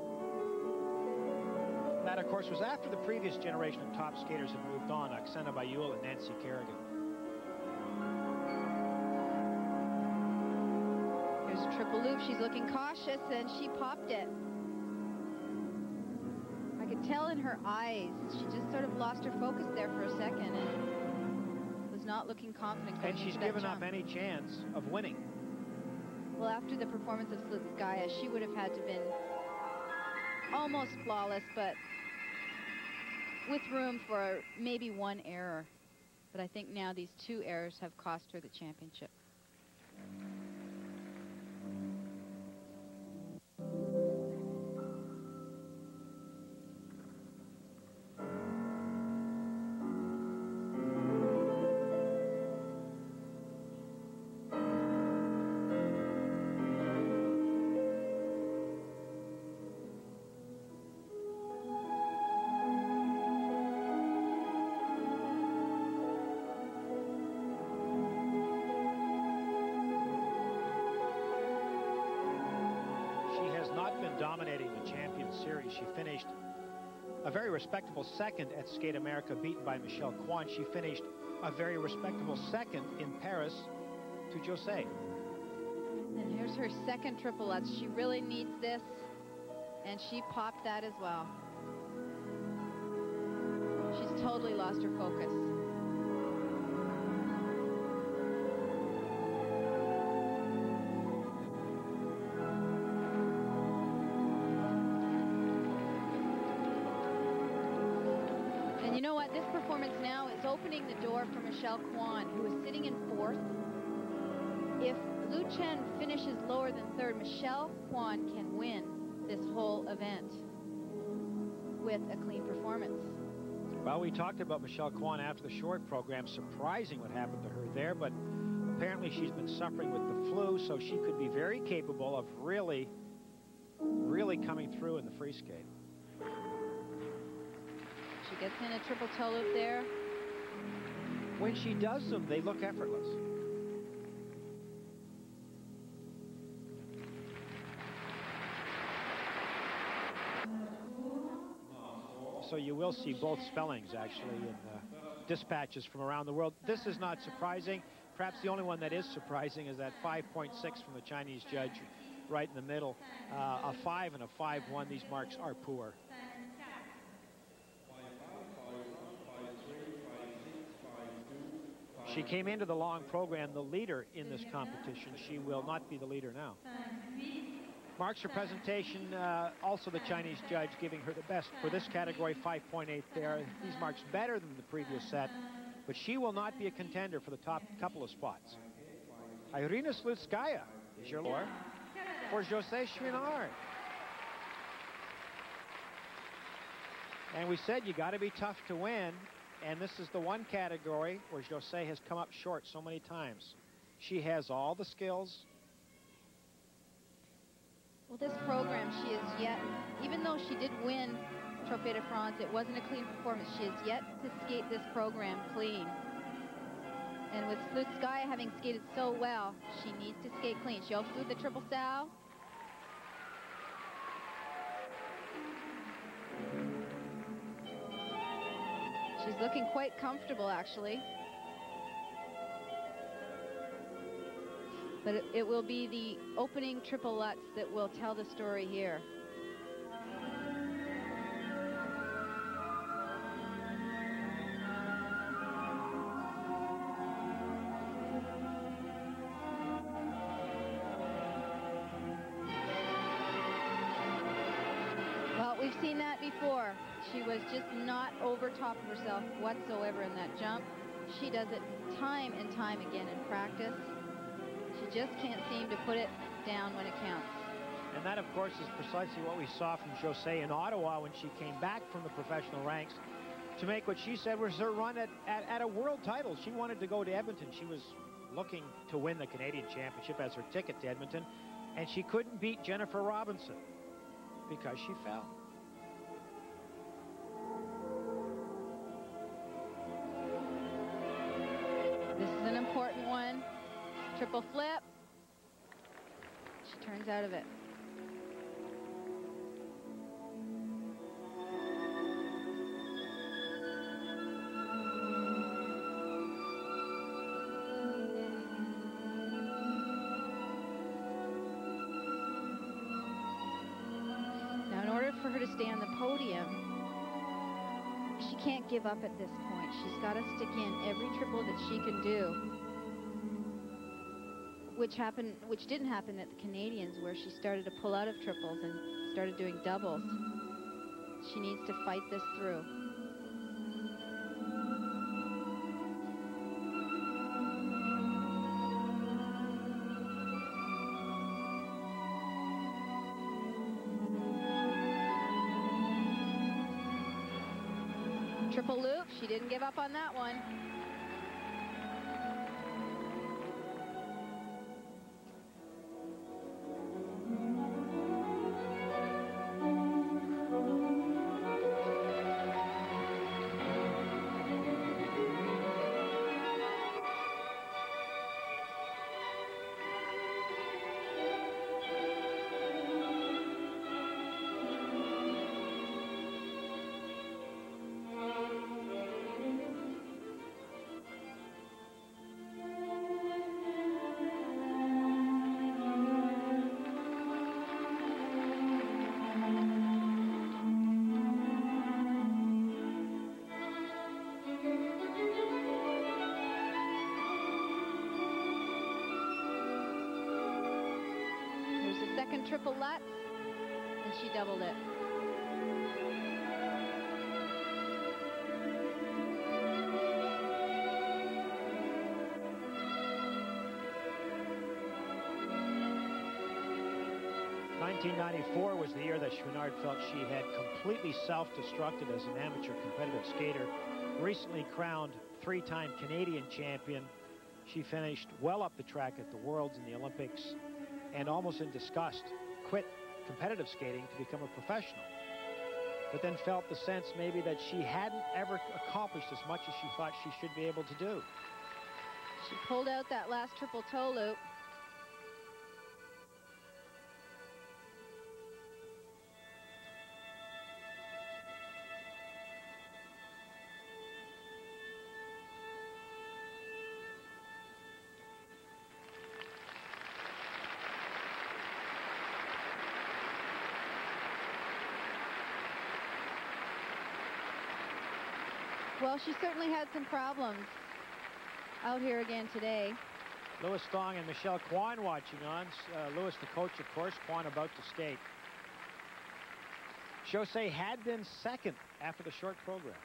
That, of course, was after the previous generation of top skaters had moved on, Oksana Baiul and Nancy Kerrigan. Here's a triple loop. She's looking cautious, and she popped it. Tell in her eyes, she just sort of lost her focus there for a second and was not looking confident And she's given up any chance of winning. Well, after the performance of Slutskaya, she would have had to been almost flawless, but with room for maybe one error. But I think now these two errors have cost her the championship. A very respectable second at Skate America, beaten by Michelle Kwan. She finished a very respectable second in Paris to Josée. And here's her second triple Lutz. She really needs this, and she popped that as well. She's totally lost her focus. Performance now is opening the door for Michelle Kwan, who is sitting in fourth. If Lu Chen finishes lower than third, Michelle Kwan can win this whole event with a clean performance. Well, we talked about Michelle Kwan after the short program. Surprising what happened to her there, but apparently she's been suffering with the flu, so she could be very capable of really, really coming through in the free skate. Gets in a triple toe loop there. When she does them, they look effortless. So you will see both spellings actually in dispatches from around the world. This is not surprising. Perhaps the only one that is surprising is that 5.6 from the Chinese judge right in the middle. Uh, a 5 and a 5-1, these marks are poor. She came into the long program the leader in this competition. She will not be the leader now. Marks her presentation, uh, also the Chinese judge giving her the best for this category, 5.8 there. These marks better than the previous set, but she will not be a contender for the top couple of spots. Irina Slutskaya is your lord for Josée Chouinard. And we said you got to be tough to win, and this is the one category where Josée has come up short so many times. She has all the skills. Well, this program, she is yet, even though she did win Trophée de France, it wasn't a clean performance. She is yet to skate this program clean. And with Slutskaya having skated so well, she needs to skate clean. She also did the triple sow. She's looking quite comfortable, actually. But it, it will be the opening triple Lutz that will tell the story here. She was just not over top of herself whatsoever in that jump. She does it time and time again in practice. She just can't seem to put it down when it counts. And that, of course, is precisely what we saw from Josée in Ottawa when she came back from the professional ranks to make what she said was her run at, at, at a world title. She wanted to go to Edmonton. She was looking to win the Canadian Championship as her ticket to Edmonton, and she couldn't beat Jennifer Robinson because she fell. Triple flip. She turns out of it. Now, in order for her to stay on the podium, she can't give up at this point. She's got to stick in every triple that she can do. Which happened, which didn't happen at the Canadians, where she started to pull out of triples and started doing doubles. She needs to fight this through. Triple loop, she didn't give up on that one. Triple and she doubled it. Nineteen ninety-four was the year that Chouinard felt she had completely self-destructed as an amateur competitive skater. Recently crowned three-time Canadian champion, she finished well up the track at the Worlds and the Olympics and almost in disgust competitive skating to become a professional. But then felt the sense maybe that she hadn't ever accomplished as much as she thought she should be able to do. She pulled out that last triple toe loop. Well, she certainly had some problems out here again today. Louis Thong and Michelle Kwan watching on. Uh, Louis, the coach, of course. Kwan about to skate. Josée had been second after the short program.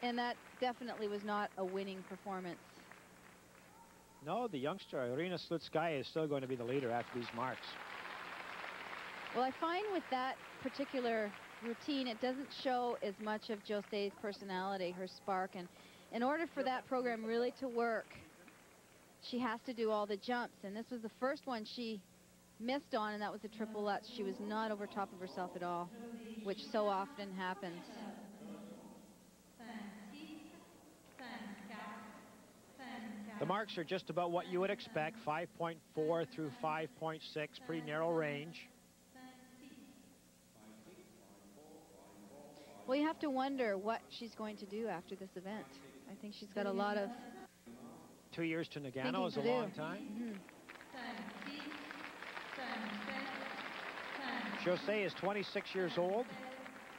And that definitely was not a winning performance. No, the youngster, Irina Slutskaya, is still going to be the leader after these marks. Well, I find with that particular routine, it doesn't show as much of Josée's personality, her spark. And in order for that program really to work, she has to do all the jumps. And this was the first one she missed on, and that was the triple Lutz. She was not over top of herself at all, which so often happens. The marks are just about what you would expect, 5.4 through 5.6, pretty narrow range. Well, you have to wonder what she's going to do after this event. I think she's got a lot of... Two years to Nagano is a do. long time. Mm -hmm. Josée is 26 years old,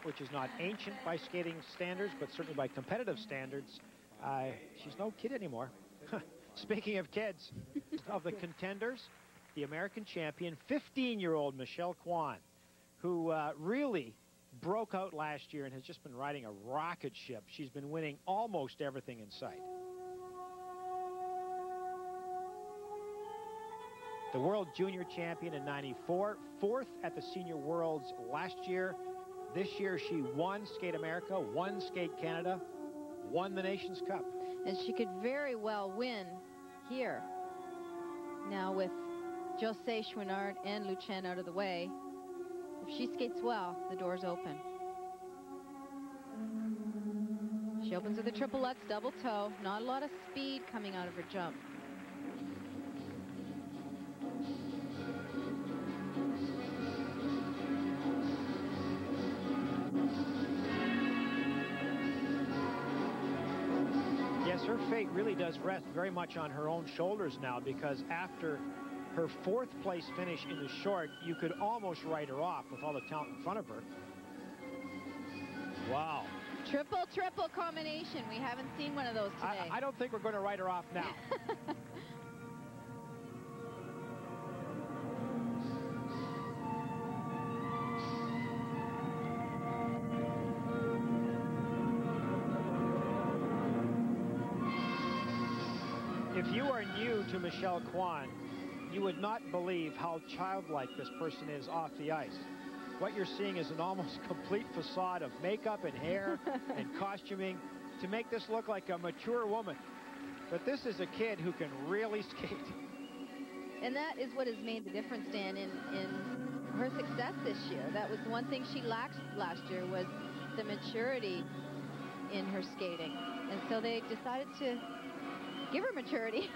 which is not ancient by skating standards, but certainly by competitive standards. Uh, she's no kid anymore. Speaking of kids, of the contenders, the American champion, 15-year-old Michelle Kwan, who uh, really broke out last year and has just been riding a rocket ship. She's been winning almost everything in sight. The world junior champion in 94, fourth at the Senior Worlds last year. This year she won Skate America, won Skate Canada, won the Nations Cup. And she could very well win here. Now with Josée Chouinard and Lu Chen out of the way, if she skates well, the door's open. She opens with a triple Lutz, double toe. Not a lot of speed coming out of her jump. Yes, her fate really does rest very much on her own shoulders now because after her fourth place finish in the short, you could almost write her off with all the talent in front of her. Wow. Triple, triple combination. We haven't seen one of those today. I, I don't think we're going to write her off now. if you are new to Michelle Kwan, you would not believe how childlike this person is off the ice. What you're seeing is an almost complete facade of makeup and hair and costuming to make this look like a mature woman. But this is a kid who can really skate. And that is what has made the difference, Dan, in, in her success this year. That was one thing she lacked last year was the maturity in her skating. And so they decided to give her maturity.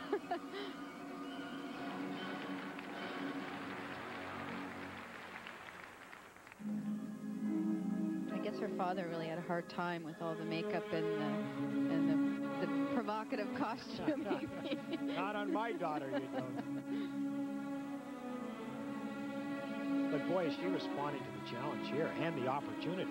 Father really had a hard time with all the makeup and the, and the, the provocative costuming. Not on my daughter, you know. But boy, she responded to the challenge here and the opportunity.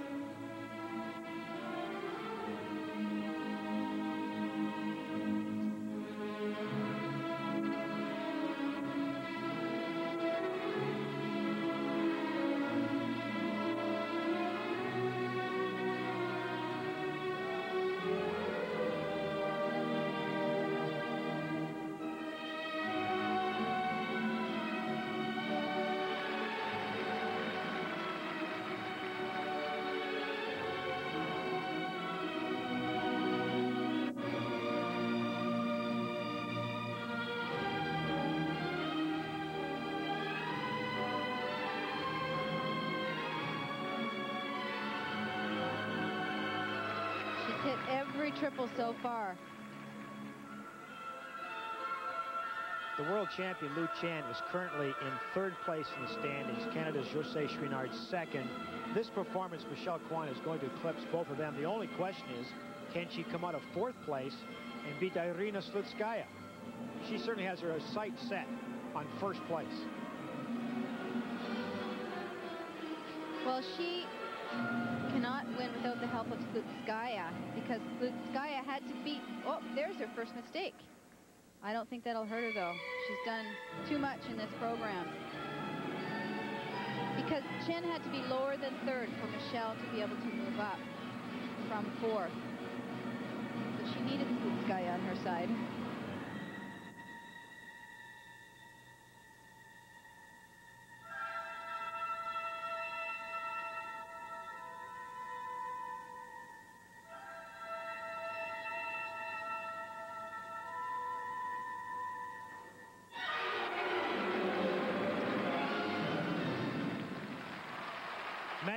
Triple so far. The world champion Lu Chen is currently in third place in the standings. Canada's Josée Chouinard second. This performance, Michelle Kwan is going to eclipse both of them. The only question is, can she come out of fourth place and beat Irina Slutskaya? She certainly has her sight set on first place. Well, she cannot win without the help of Slutskaya because Slutskaya had to beat... Oh, there's her first mistake. I don't think that'll hurt her, though. She's done too much in this program. Because Chen had to be lower than third for Michelle to be able to move up from fourth. So she needed Slutskaya on her side.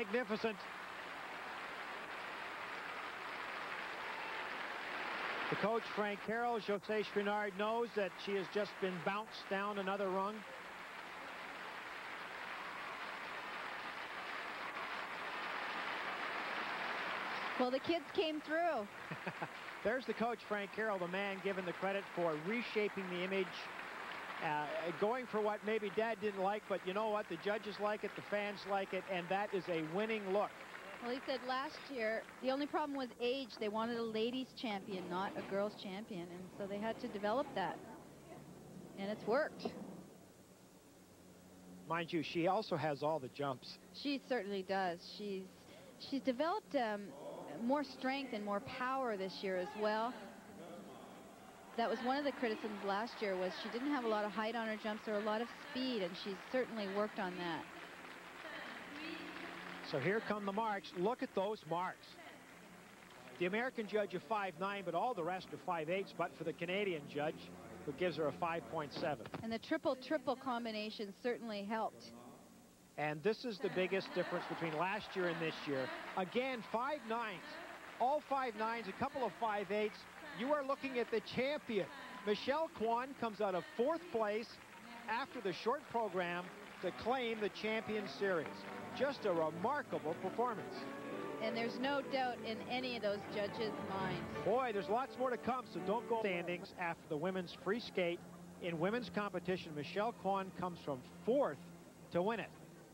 Magnificent. The coach, Frank Carroll, Josée Chouinard, knows that she has just been bounced down another rung. Well, the kids came through. There's the coach, Frank Carroll, the man given the credit for reshaping the image uh, going for what maybe Dad didn't like, but you know what? The judges like it, the fans like it, and that is a winning look. Well, he said last year the only problem was age. They wanted a ladies champion, not a girls champion, and so they had to develop that. And it's worked. Mind you, she also has all the jumps. She certainly does. She's she's developed um, more strength and more power this year as well that was one of the criticisms last year was she didn't have a lot of height on her jumps or a lot of speed, and she's certainly worked on that. So here come the marks. Look at those marks. The American judge of 5'9", but all the rest are 5'8", but for the Canadian judge, who gives her a 5.7. And the triple-triple combination certainly helped. And this is the biggest difference between last year and this year. Again, 5'9", all 5'9", a couple of 5'8", you are looking at the champion. Michelle Kwan comes out of fourth place after the short program to claim the champion series. Just a remarkable performance. And there's no doubt in any of those judges' minds. Boy, there's lots more to come, so don't go standings after the women's free skate. In women's competition, Michelle Kwan comes from fourth to win it.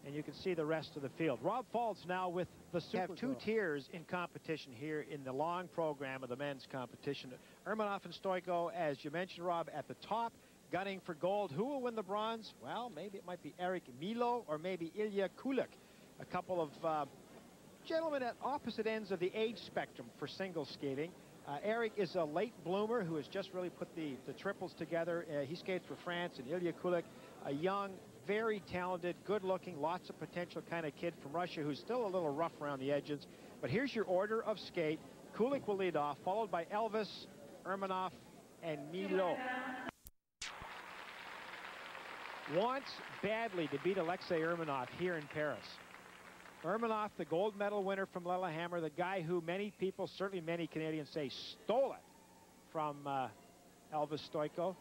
And you can see the rest of the field. Rob Faulds now with the Super. Have two tiers in competition here in the long program of the men's competition. Urmanov and Stojko, as you mentioned, Rob, at the top, gunning for gold. Who will win the bronze? Well, maybe it might be Eric Millot or maybe Ilya Kulik. A couple of uh, gentlemen at opposite ends of the age spectrum for single skating. Uh, Eric is a late bloomer who has just really put the, the triples together. Uh, he skates for France, and Ilya Kulik, a young, very talented, good-looking, lots of potential kind of kid from Russia who's still a little rough around the edges. But here's your order of skate. Kulik will lead off, followed by Elvis, Urmanov, and Millot. Wants badly to beat Alexei Urmanov here in Paris. Urmanov, the gold medal winner from Lillehammer, the guy who many people, certainly many Canadians say, stole it from uh, Elvis Stojko,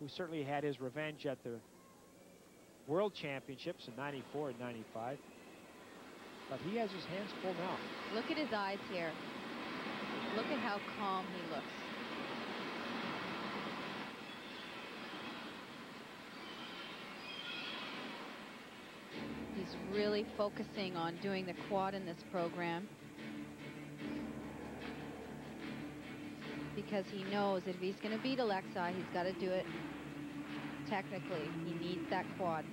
who certainly had his revenge at the World Championships in 94 and 95. But he has his hands full now. Look at his eyes here. Look at how calm he looks. He's really focusing on doing the quad in this program. Because he knows that if he's going to beat Alexei, he's got to do it technically. He needs that quad.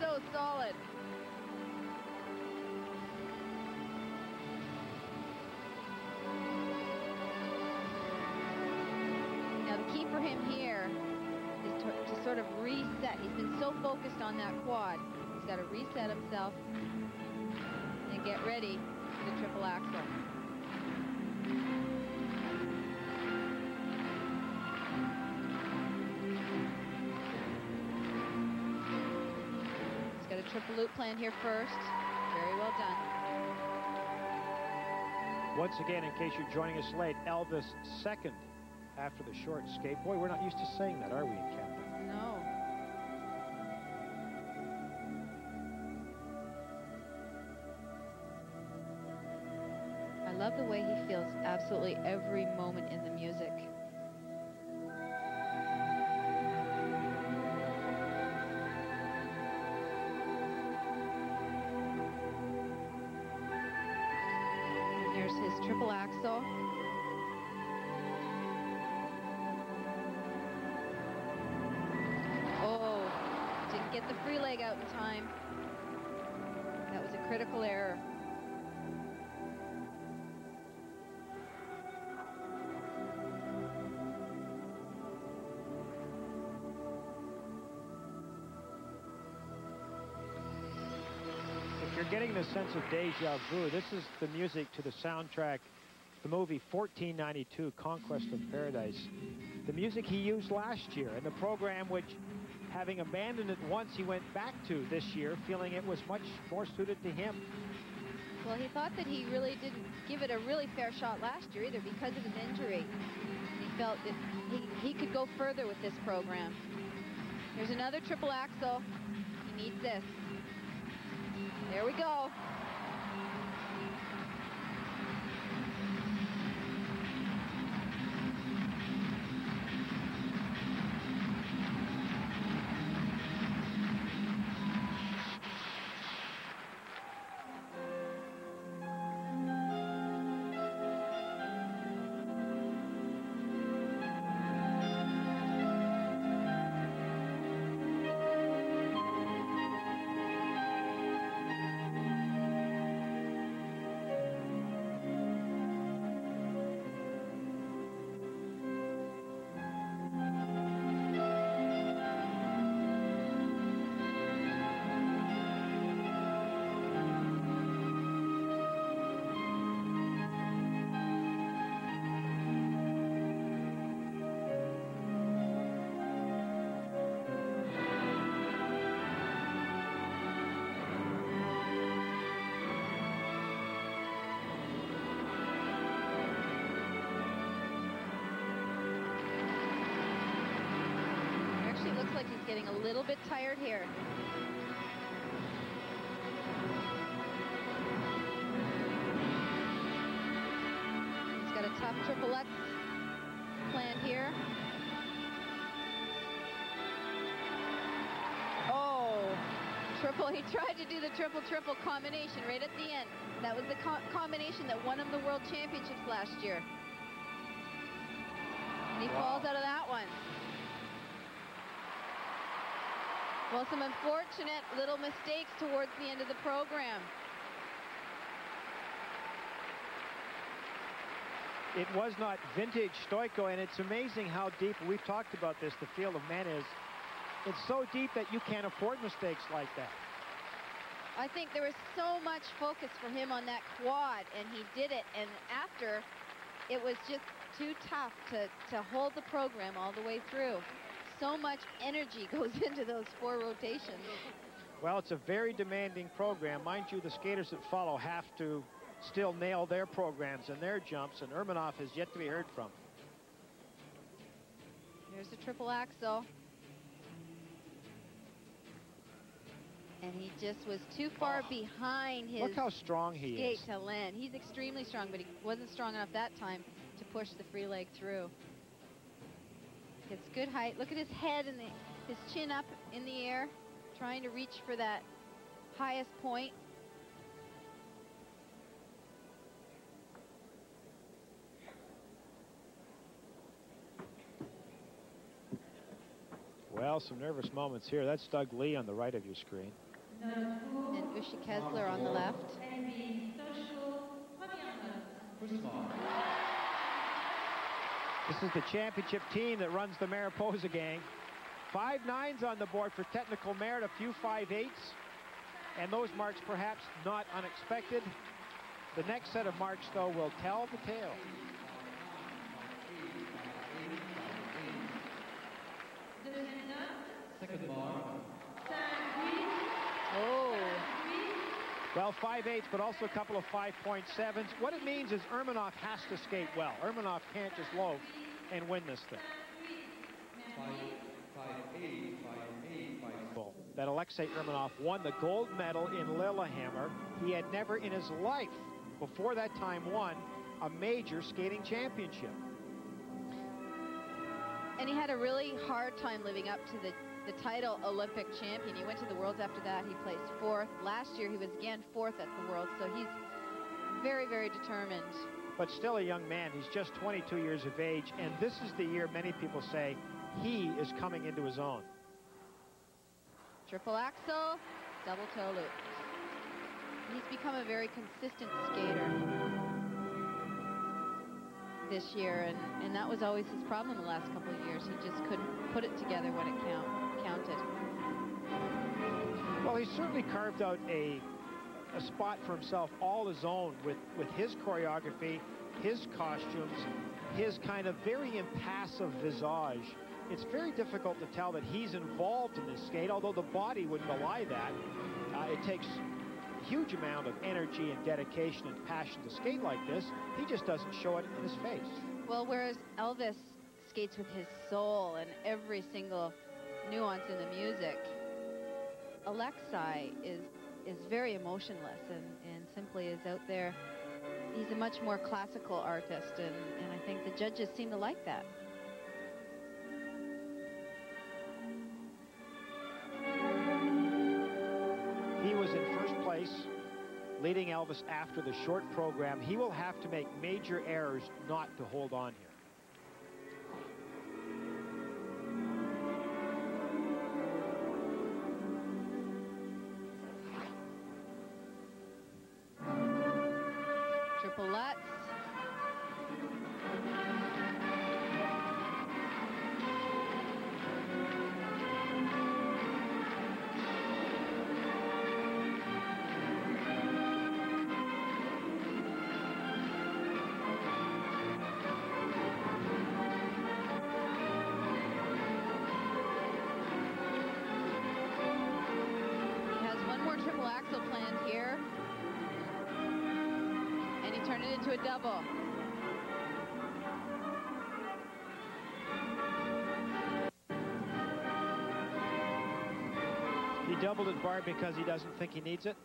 So solid. Now the key for him here sort of reset. He's been so focused on that quad. He's got to reset himself and get ready for the triple axel. Triple loop plan here first. Very well done. Once again, in case you're joining us late, Elvis second after the short skate. Boy, we're not used to saying that, are we, get the free leg out in time. That was a critical error. If you're getting the sense of deja vu. This is the music to the soundtrack, the movie 1492, Conquest of Paradise. The music he used last year in the program, which, having abandoned it once, he went back to this year, feeling it was much more suited to him. Well, he thought that he really didn't give it a really fair shot last year either because of his injury. He felt that he, he could go further with this program. Here's another triple axel. He needs this. There we go. Getting a little bit tired here. He's got a tough triple Lutz plan here. Oh, triple, he tried to do the triple-triple combination right at the end. That was the co combination that won him the World Championships last year. And he wow. falls out of that one. Well, some unfortunate little mistakes towards the end of the program. It was not vintage Stojko, and it's amazing how deep, we've talked about this, the field of men is. It's so deep that you can't afford mistakes like that. I think there was so much focus for him on that quad, and he did it. And after, it was just too tough to, to hold the program all the way through. So much energy goes into those four rotations. Well, it's a very demanding program. Mind you, the skaters that follow have to still nail their programs and their jumps, and Urmanov has yet to be heard from. There's the triple axel. And he just was too far oh. behind his Look how strong he skate is. to land. He's extremely strong, but he wasn't strong enough that time to push the free leg through. Gets good height. Look at his head and the, his chin up in the air, trying to reach for that highest point. Well, some nervous moments here. That's Doug Leigh on the right of your screen. And Uschi Keszler on the left. This is the championship team that runs the Mariposa gang. Five nines on the board for technical merit, a few five eights. And those marks perhaps not unexpected. The next set of marks, though, will tell the tale. Second mark. Well, 5.8s, but also a couple of 5.7s. What it means is Urmanov has to skate well. Urmanov can't just loaf and win this thing. That Alexei Urmanov won the gold medal in Lillehammer. He had never in his life, before that time, won a major skating championship. And he had a really hard time living up to the the title Olympic champion. He went to the Worlds after that. He placed fourth. Last year, he was again fourth at the Worlds, so he's very, very determined. But still a young man. He's just 22 years of age, and this is the year many people say he is coming into his own. Triple axel, double toe loop. He's become a very consistent skater this year, and, and that was always his problem the last couple of years. He just couldn't put it together when it count, counted. Well, he certainly carved out a, a spot for himself all his own with, with his choreography, his costumes, his kind of very impassive visage. It's very difficult to tell that he's involved in this skate, although the body would belie that. Uh, it takes a huge amount of energy and dedication and passion to skate like this. He just doesn't show it in his face. Well, whereas Elvis skates with his soul and every single nuance in the music, Alexei is is very emotionless and, and simply is out there. He's a much more classical artist, and, and I think the judges seem to like that. He was in first place, leading Elvis after the short program. He will have to make major errors not to hold on here. double. He doubled it, bar because he doesn't think he needs it?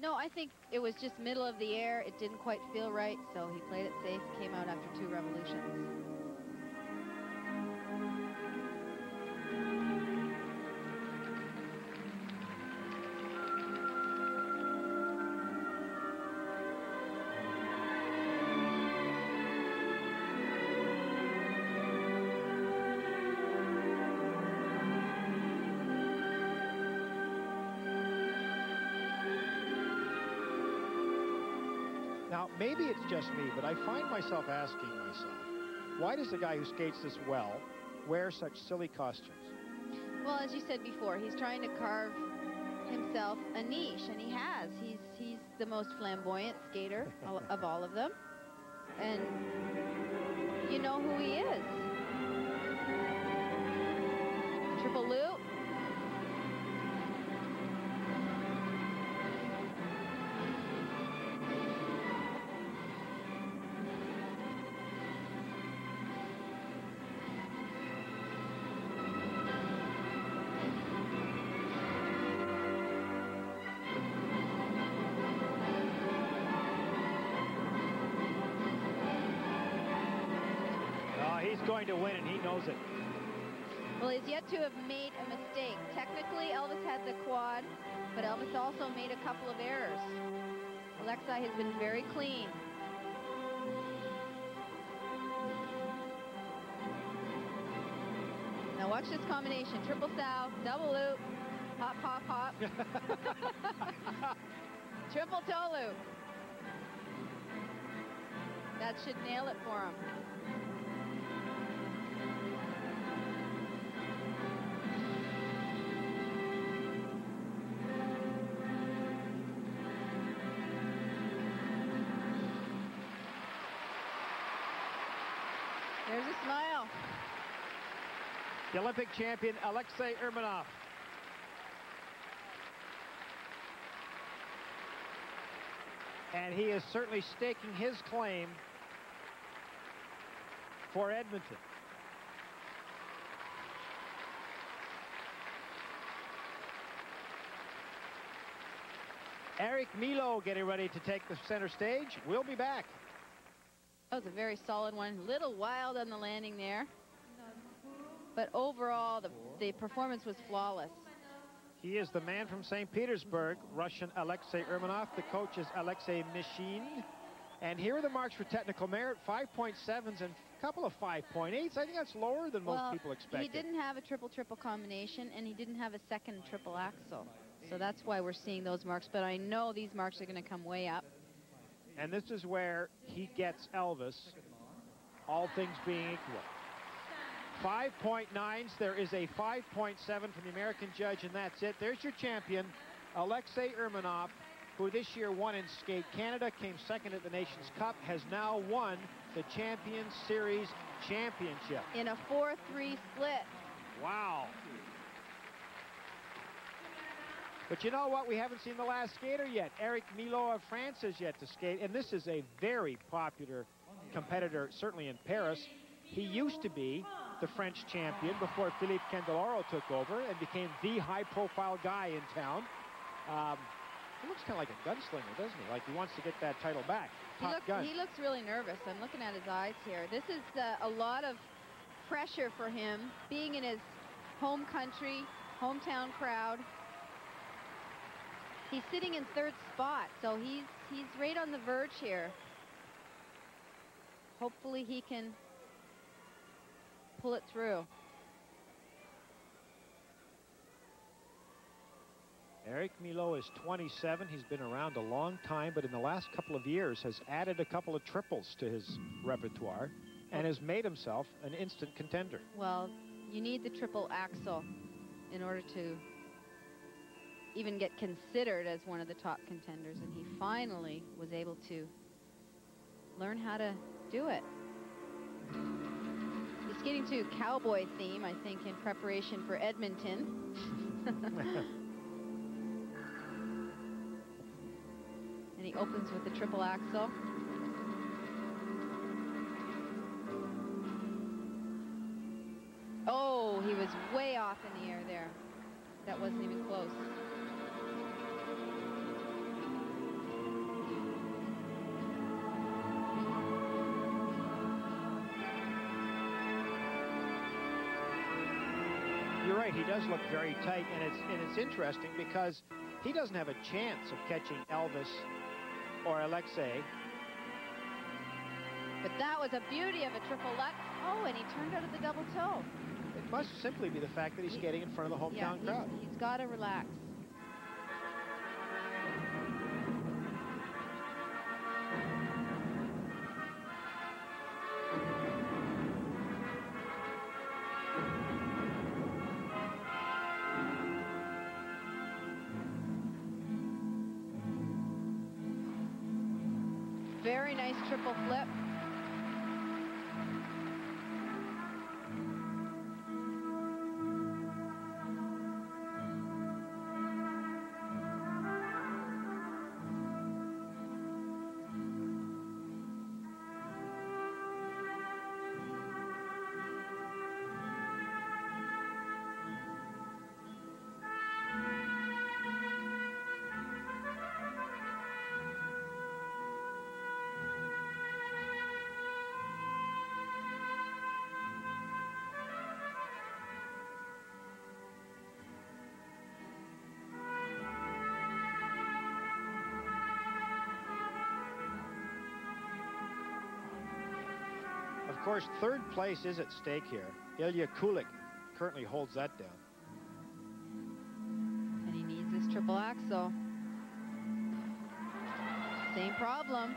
No, I think it was just middle of the air. It didn't quite feel right, so he played it safe, came out after two revolutions. Just me, but I find myself asking myself, why does the guy who skates this well wear such silly costumes? Well, as you said before, he's trying to carve himself a niche, and he has. He's he's the most flamboyant skater of all of them, and you know who he is. Triple loop. Going to win, and he knows it. Well, he's yet to have made a mistake. Technically, Elvis had the quad, but Elvis also made a couple of errors. Alexei has been very clean. Now watch this combination. Triple sow, double loop, hop, hop, hop. Triple toe loop. That should nail it for him. Olympic champion, Alexei Urmanov. And he is certainly staking his claim for Edmonton. Eric Millot getting ready to take the center stage. We'll be back. That was a very solid one. Little wild on the landing there. But overall, the, the performance was flawless. He is the man from St. Petersburg, Russian Alexei Urmanov. The coach is Alexei Mishin. And here are the marks for technical merit, 5.7s and a couple of 5.8s. I think that's lower than well, most people expect. He didn't have a triple-triple combination, and he didn't have a second triple axel. So that's why we're seeing those marks. But I know these marks are going to come way up. And this is where he gets Elvis, all things being equal. 5.9s. There is a 5.7 from the American judge, and that's it. There's your champion, Alexei Urmanov, who this year won in Skate Canada, came second at the Nations Cup, has now won the Champions Series championship. In a 4-3 split. Wow. But you know what? We haven't seen the last skater yet. Eric Millot of France has yet to skate, and this is a very popular competitor, certainly in Paris. He used to be the French champion before Philippe Candeloro took over and became the high-profile guy in town. Um, he looks kind of like a gunslinger, doesn't he? Like he wants to get that title back. He looks, he looks, really nervous. I'm looking at his eyes here. This is uh, a lot of pressure for him, being in his home country, hometown crowd. He's sitting in third spot, so he's he's right on the verge here. Hopefully he can pull it through. Eric Millot is 27. He's been around a long time, but in the last couple of years has added a couple of triples to his repertoire and has made himself an instant contender. Well, you need the triple axel in order to even get considered as one of the top contenders, and he finally was able to learn how to do it. He's getting to cowboy theme, I think, in preparation for Edmonton. and he opens with the triple axel. Oh, he was way off in the air there. that wasn't even close. Right, he does look very tight, and it's, and it's interesting because he doesn't have a chance of catching Elvis or Alexei. But that was a beauty of a triple Lutz. Oh, and he turned out of the double toe. It must simply be the fact that he's skating in front of the hometown yeah, crowd. He's, he's got to relax. Of course, third place is at stake here. Ilya Kulik currently holds that down. And he needs this triple axel. Same problem.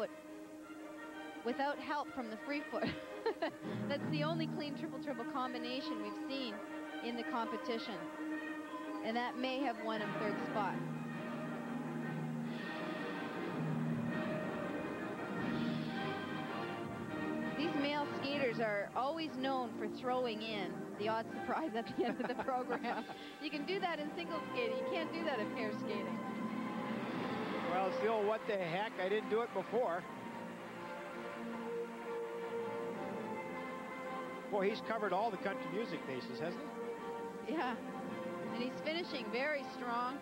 Foot without help from the free foot. That's the only clean triple-triple combination we've seen in the competition. And that may have won him third spot. These male skaters are always known for throwing in the odd surprise at the end of the program. you can do that in single skating. You can't do that in pair skating. It's the what the heck, I didn't do it before. Boy, he's covered all the country music bases, hasn't he? Yeah. And he's finishing very strong.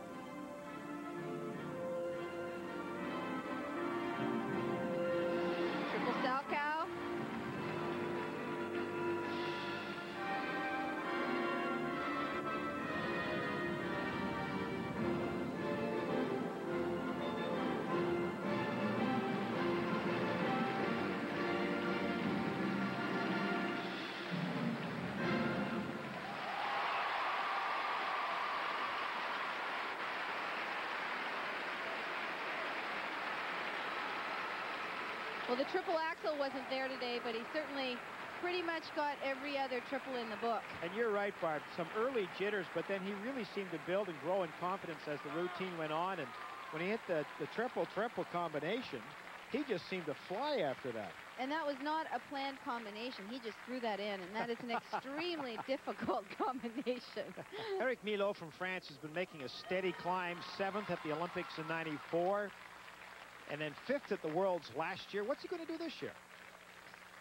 Well, the triple axel wasn't there today, but he certainly pretty much got every other triple in the book. And you're right, Barb. Some early jitters, but then he really seemed to build and grow in confidence as the routine went on. And when he hit the, the triple-triple combination, he just seemed to fly after that. And that was not a planned combination. He just threw that in, and that is an extremely difficult combination. Eric Millot from France has been making a steady climb, seventh at the Olympics in 94, and then fifth at the Worlds last year. What's he going to do this year?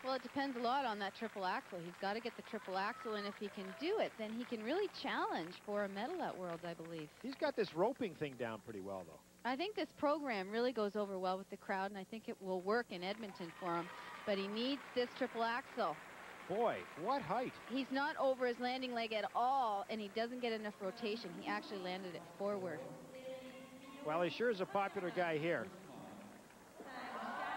Well, it depends a lot on that triple axel. He's got to get the triple axel, and if he can do it, then he can really challenge for a medal at Worlds, I believe. He's got this roping thing down pretty well, though. I think this program really goes over well with the crowd, and I think it will work in Edmonton for him. But he needs this triple axel. Boy, what height. He's not over his landing leg at all, and he doesn't get enough rotation. He actually landed it forward. Well, he sure is a popular guy here.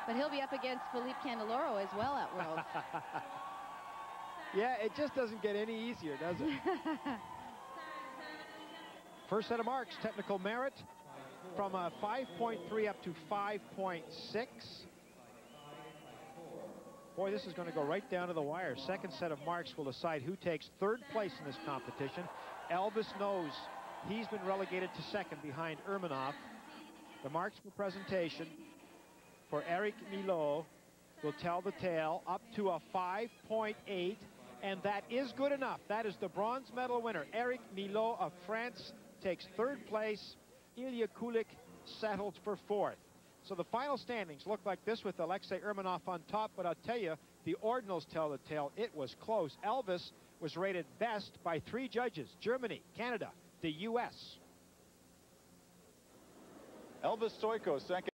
But he'll be up against Philippe Candeloro as well at Worlds. yeah, it just doesn't get any easier, does it? First set of marks, technical merit from uh, a 5.3 up to 5.6. Boy, this is going to go right down to the wire. Second set of marks will decide who takes third place in this competition. Elvis knows he's been relegated to second behind Urmanov. The marks for presentation for Eric Millot will tell the tale up to a 5.8 and that is good enough. That is the bronze medal winner. Eric Millot of France takes third place. Ilya Kulik settled for fourth. So the final standings look like this with Alexei Urmanov on top, but I'll tell you, the ordinals tell the tale. It was close. Elvis was rated best by three judges, Germany, Canada, the U.S. Elvis Stojko second.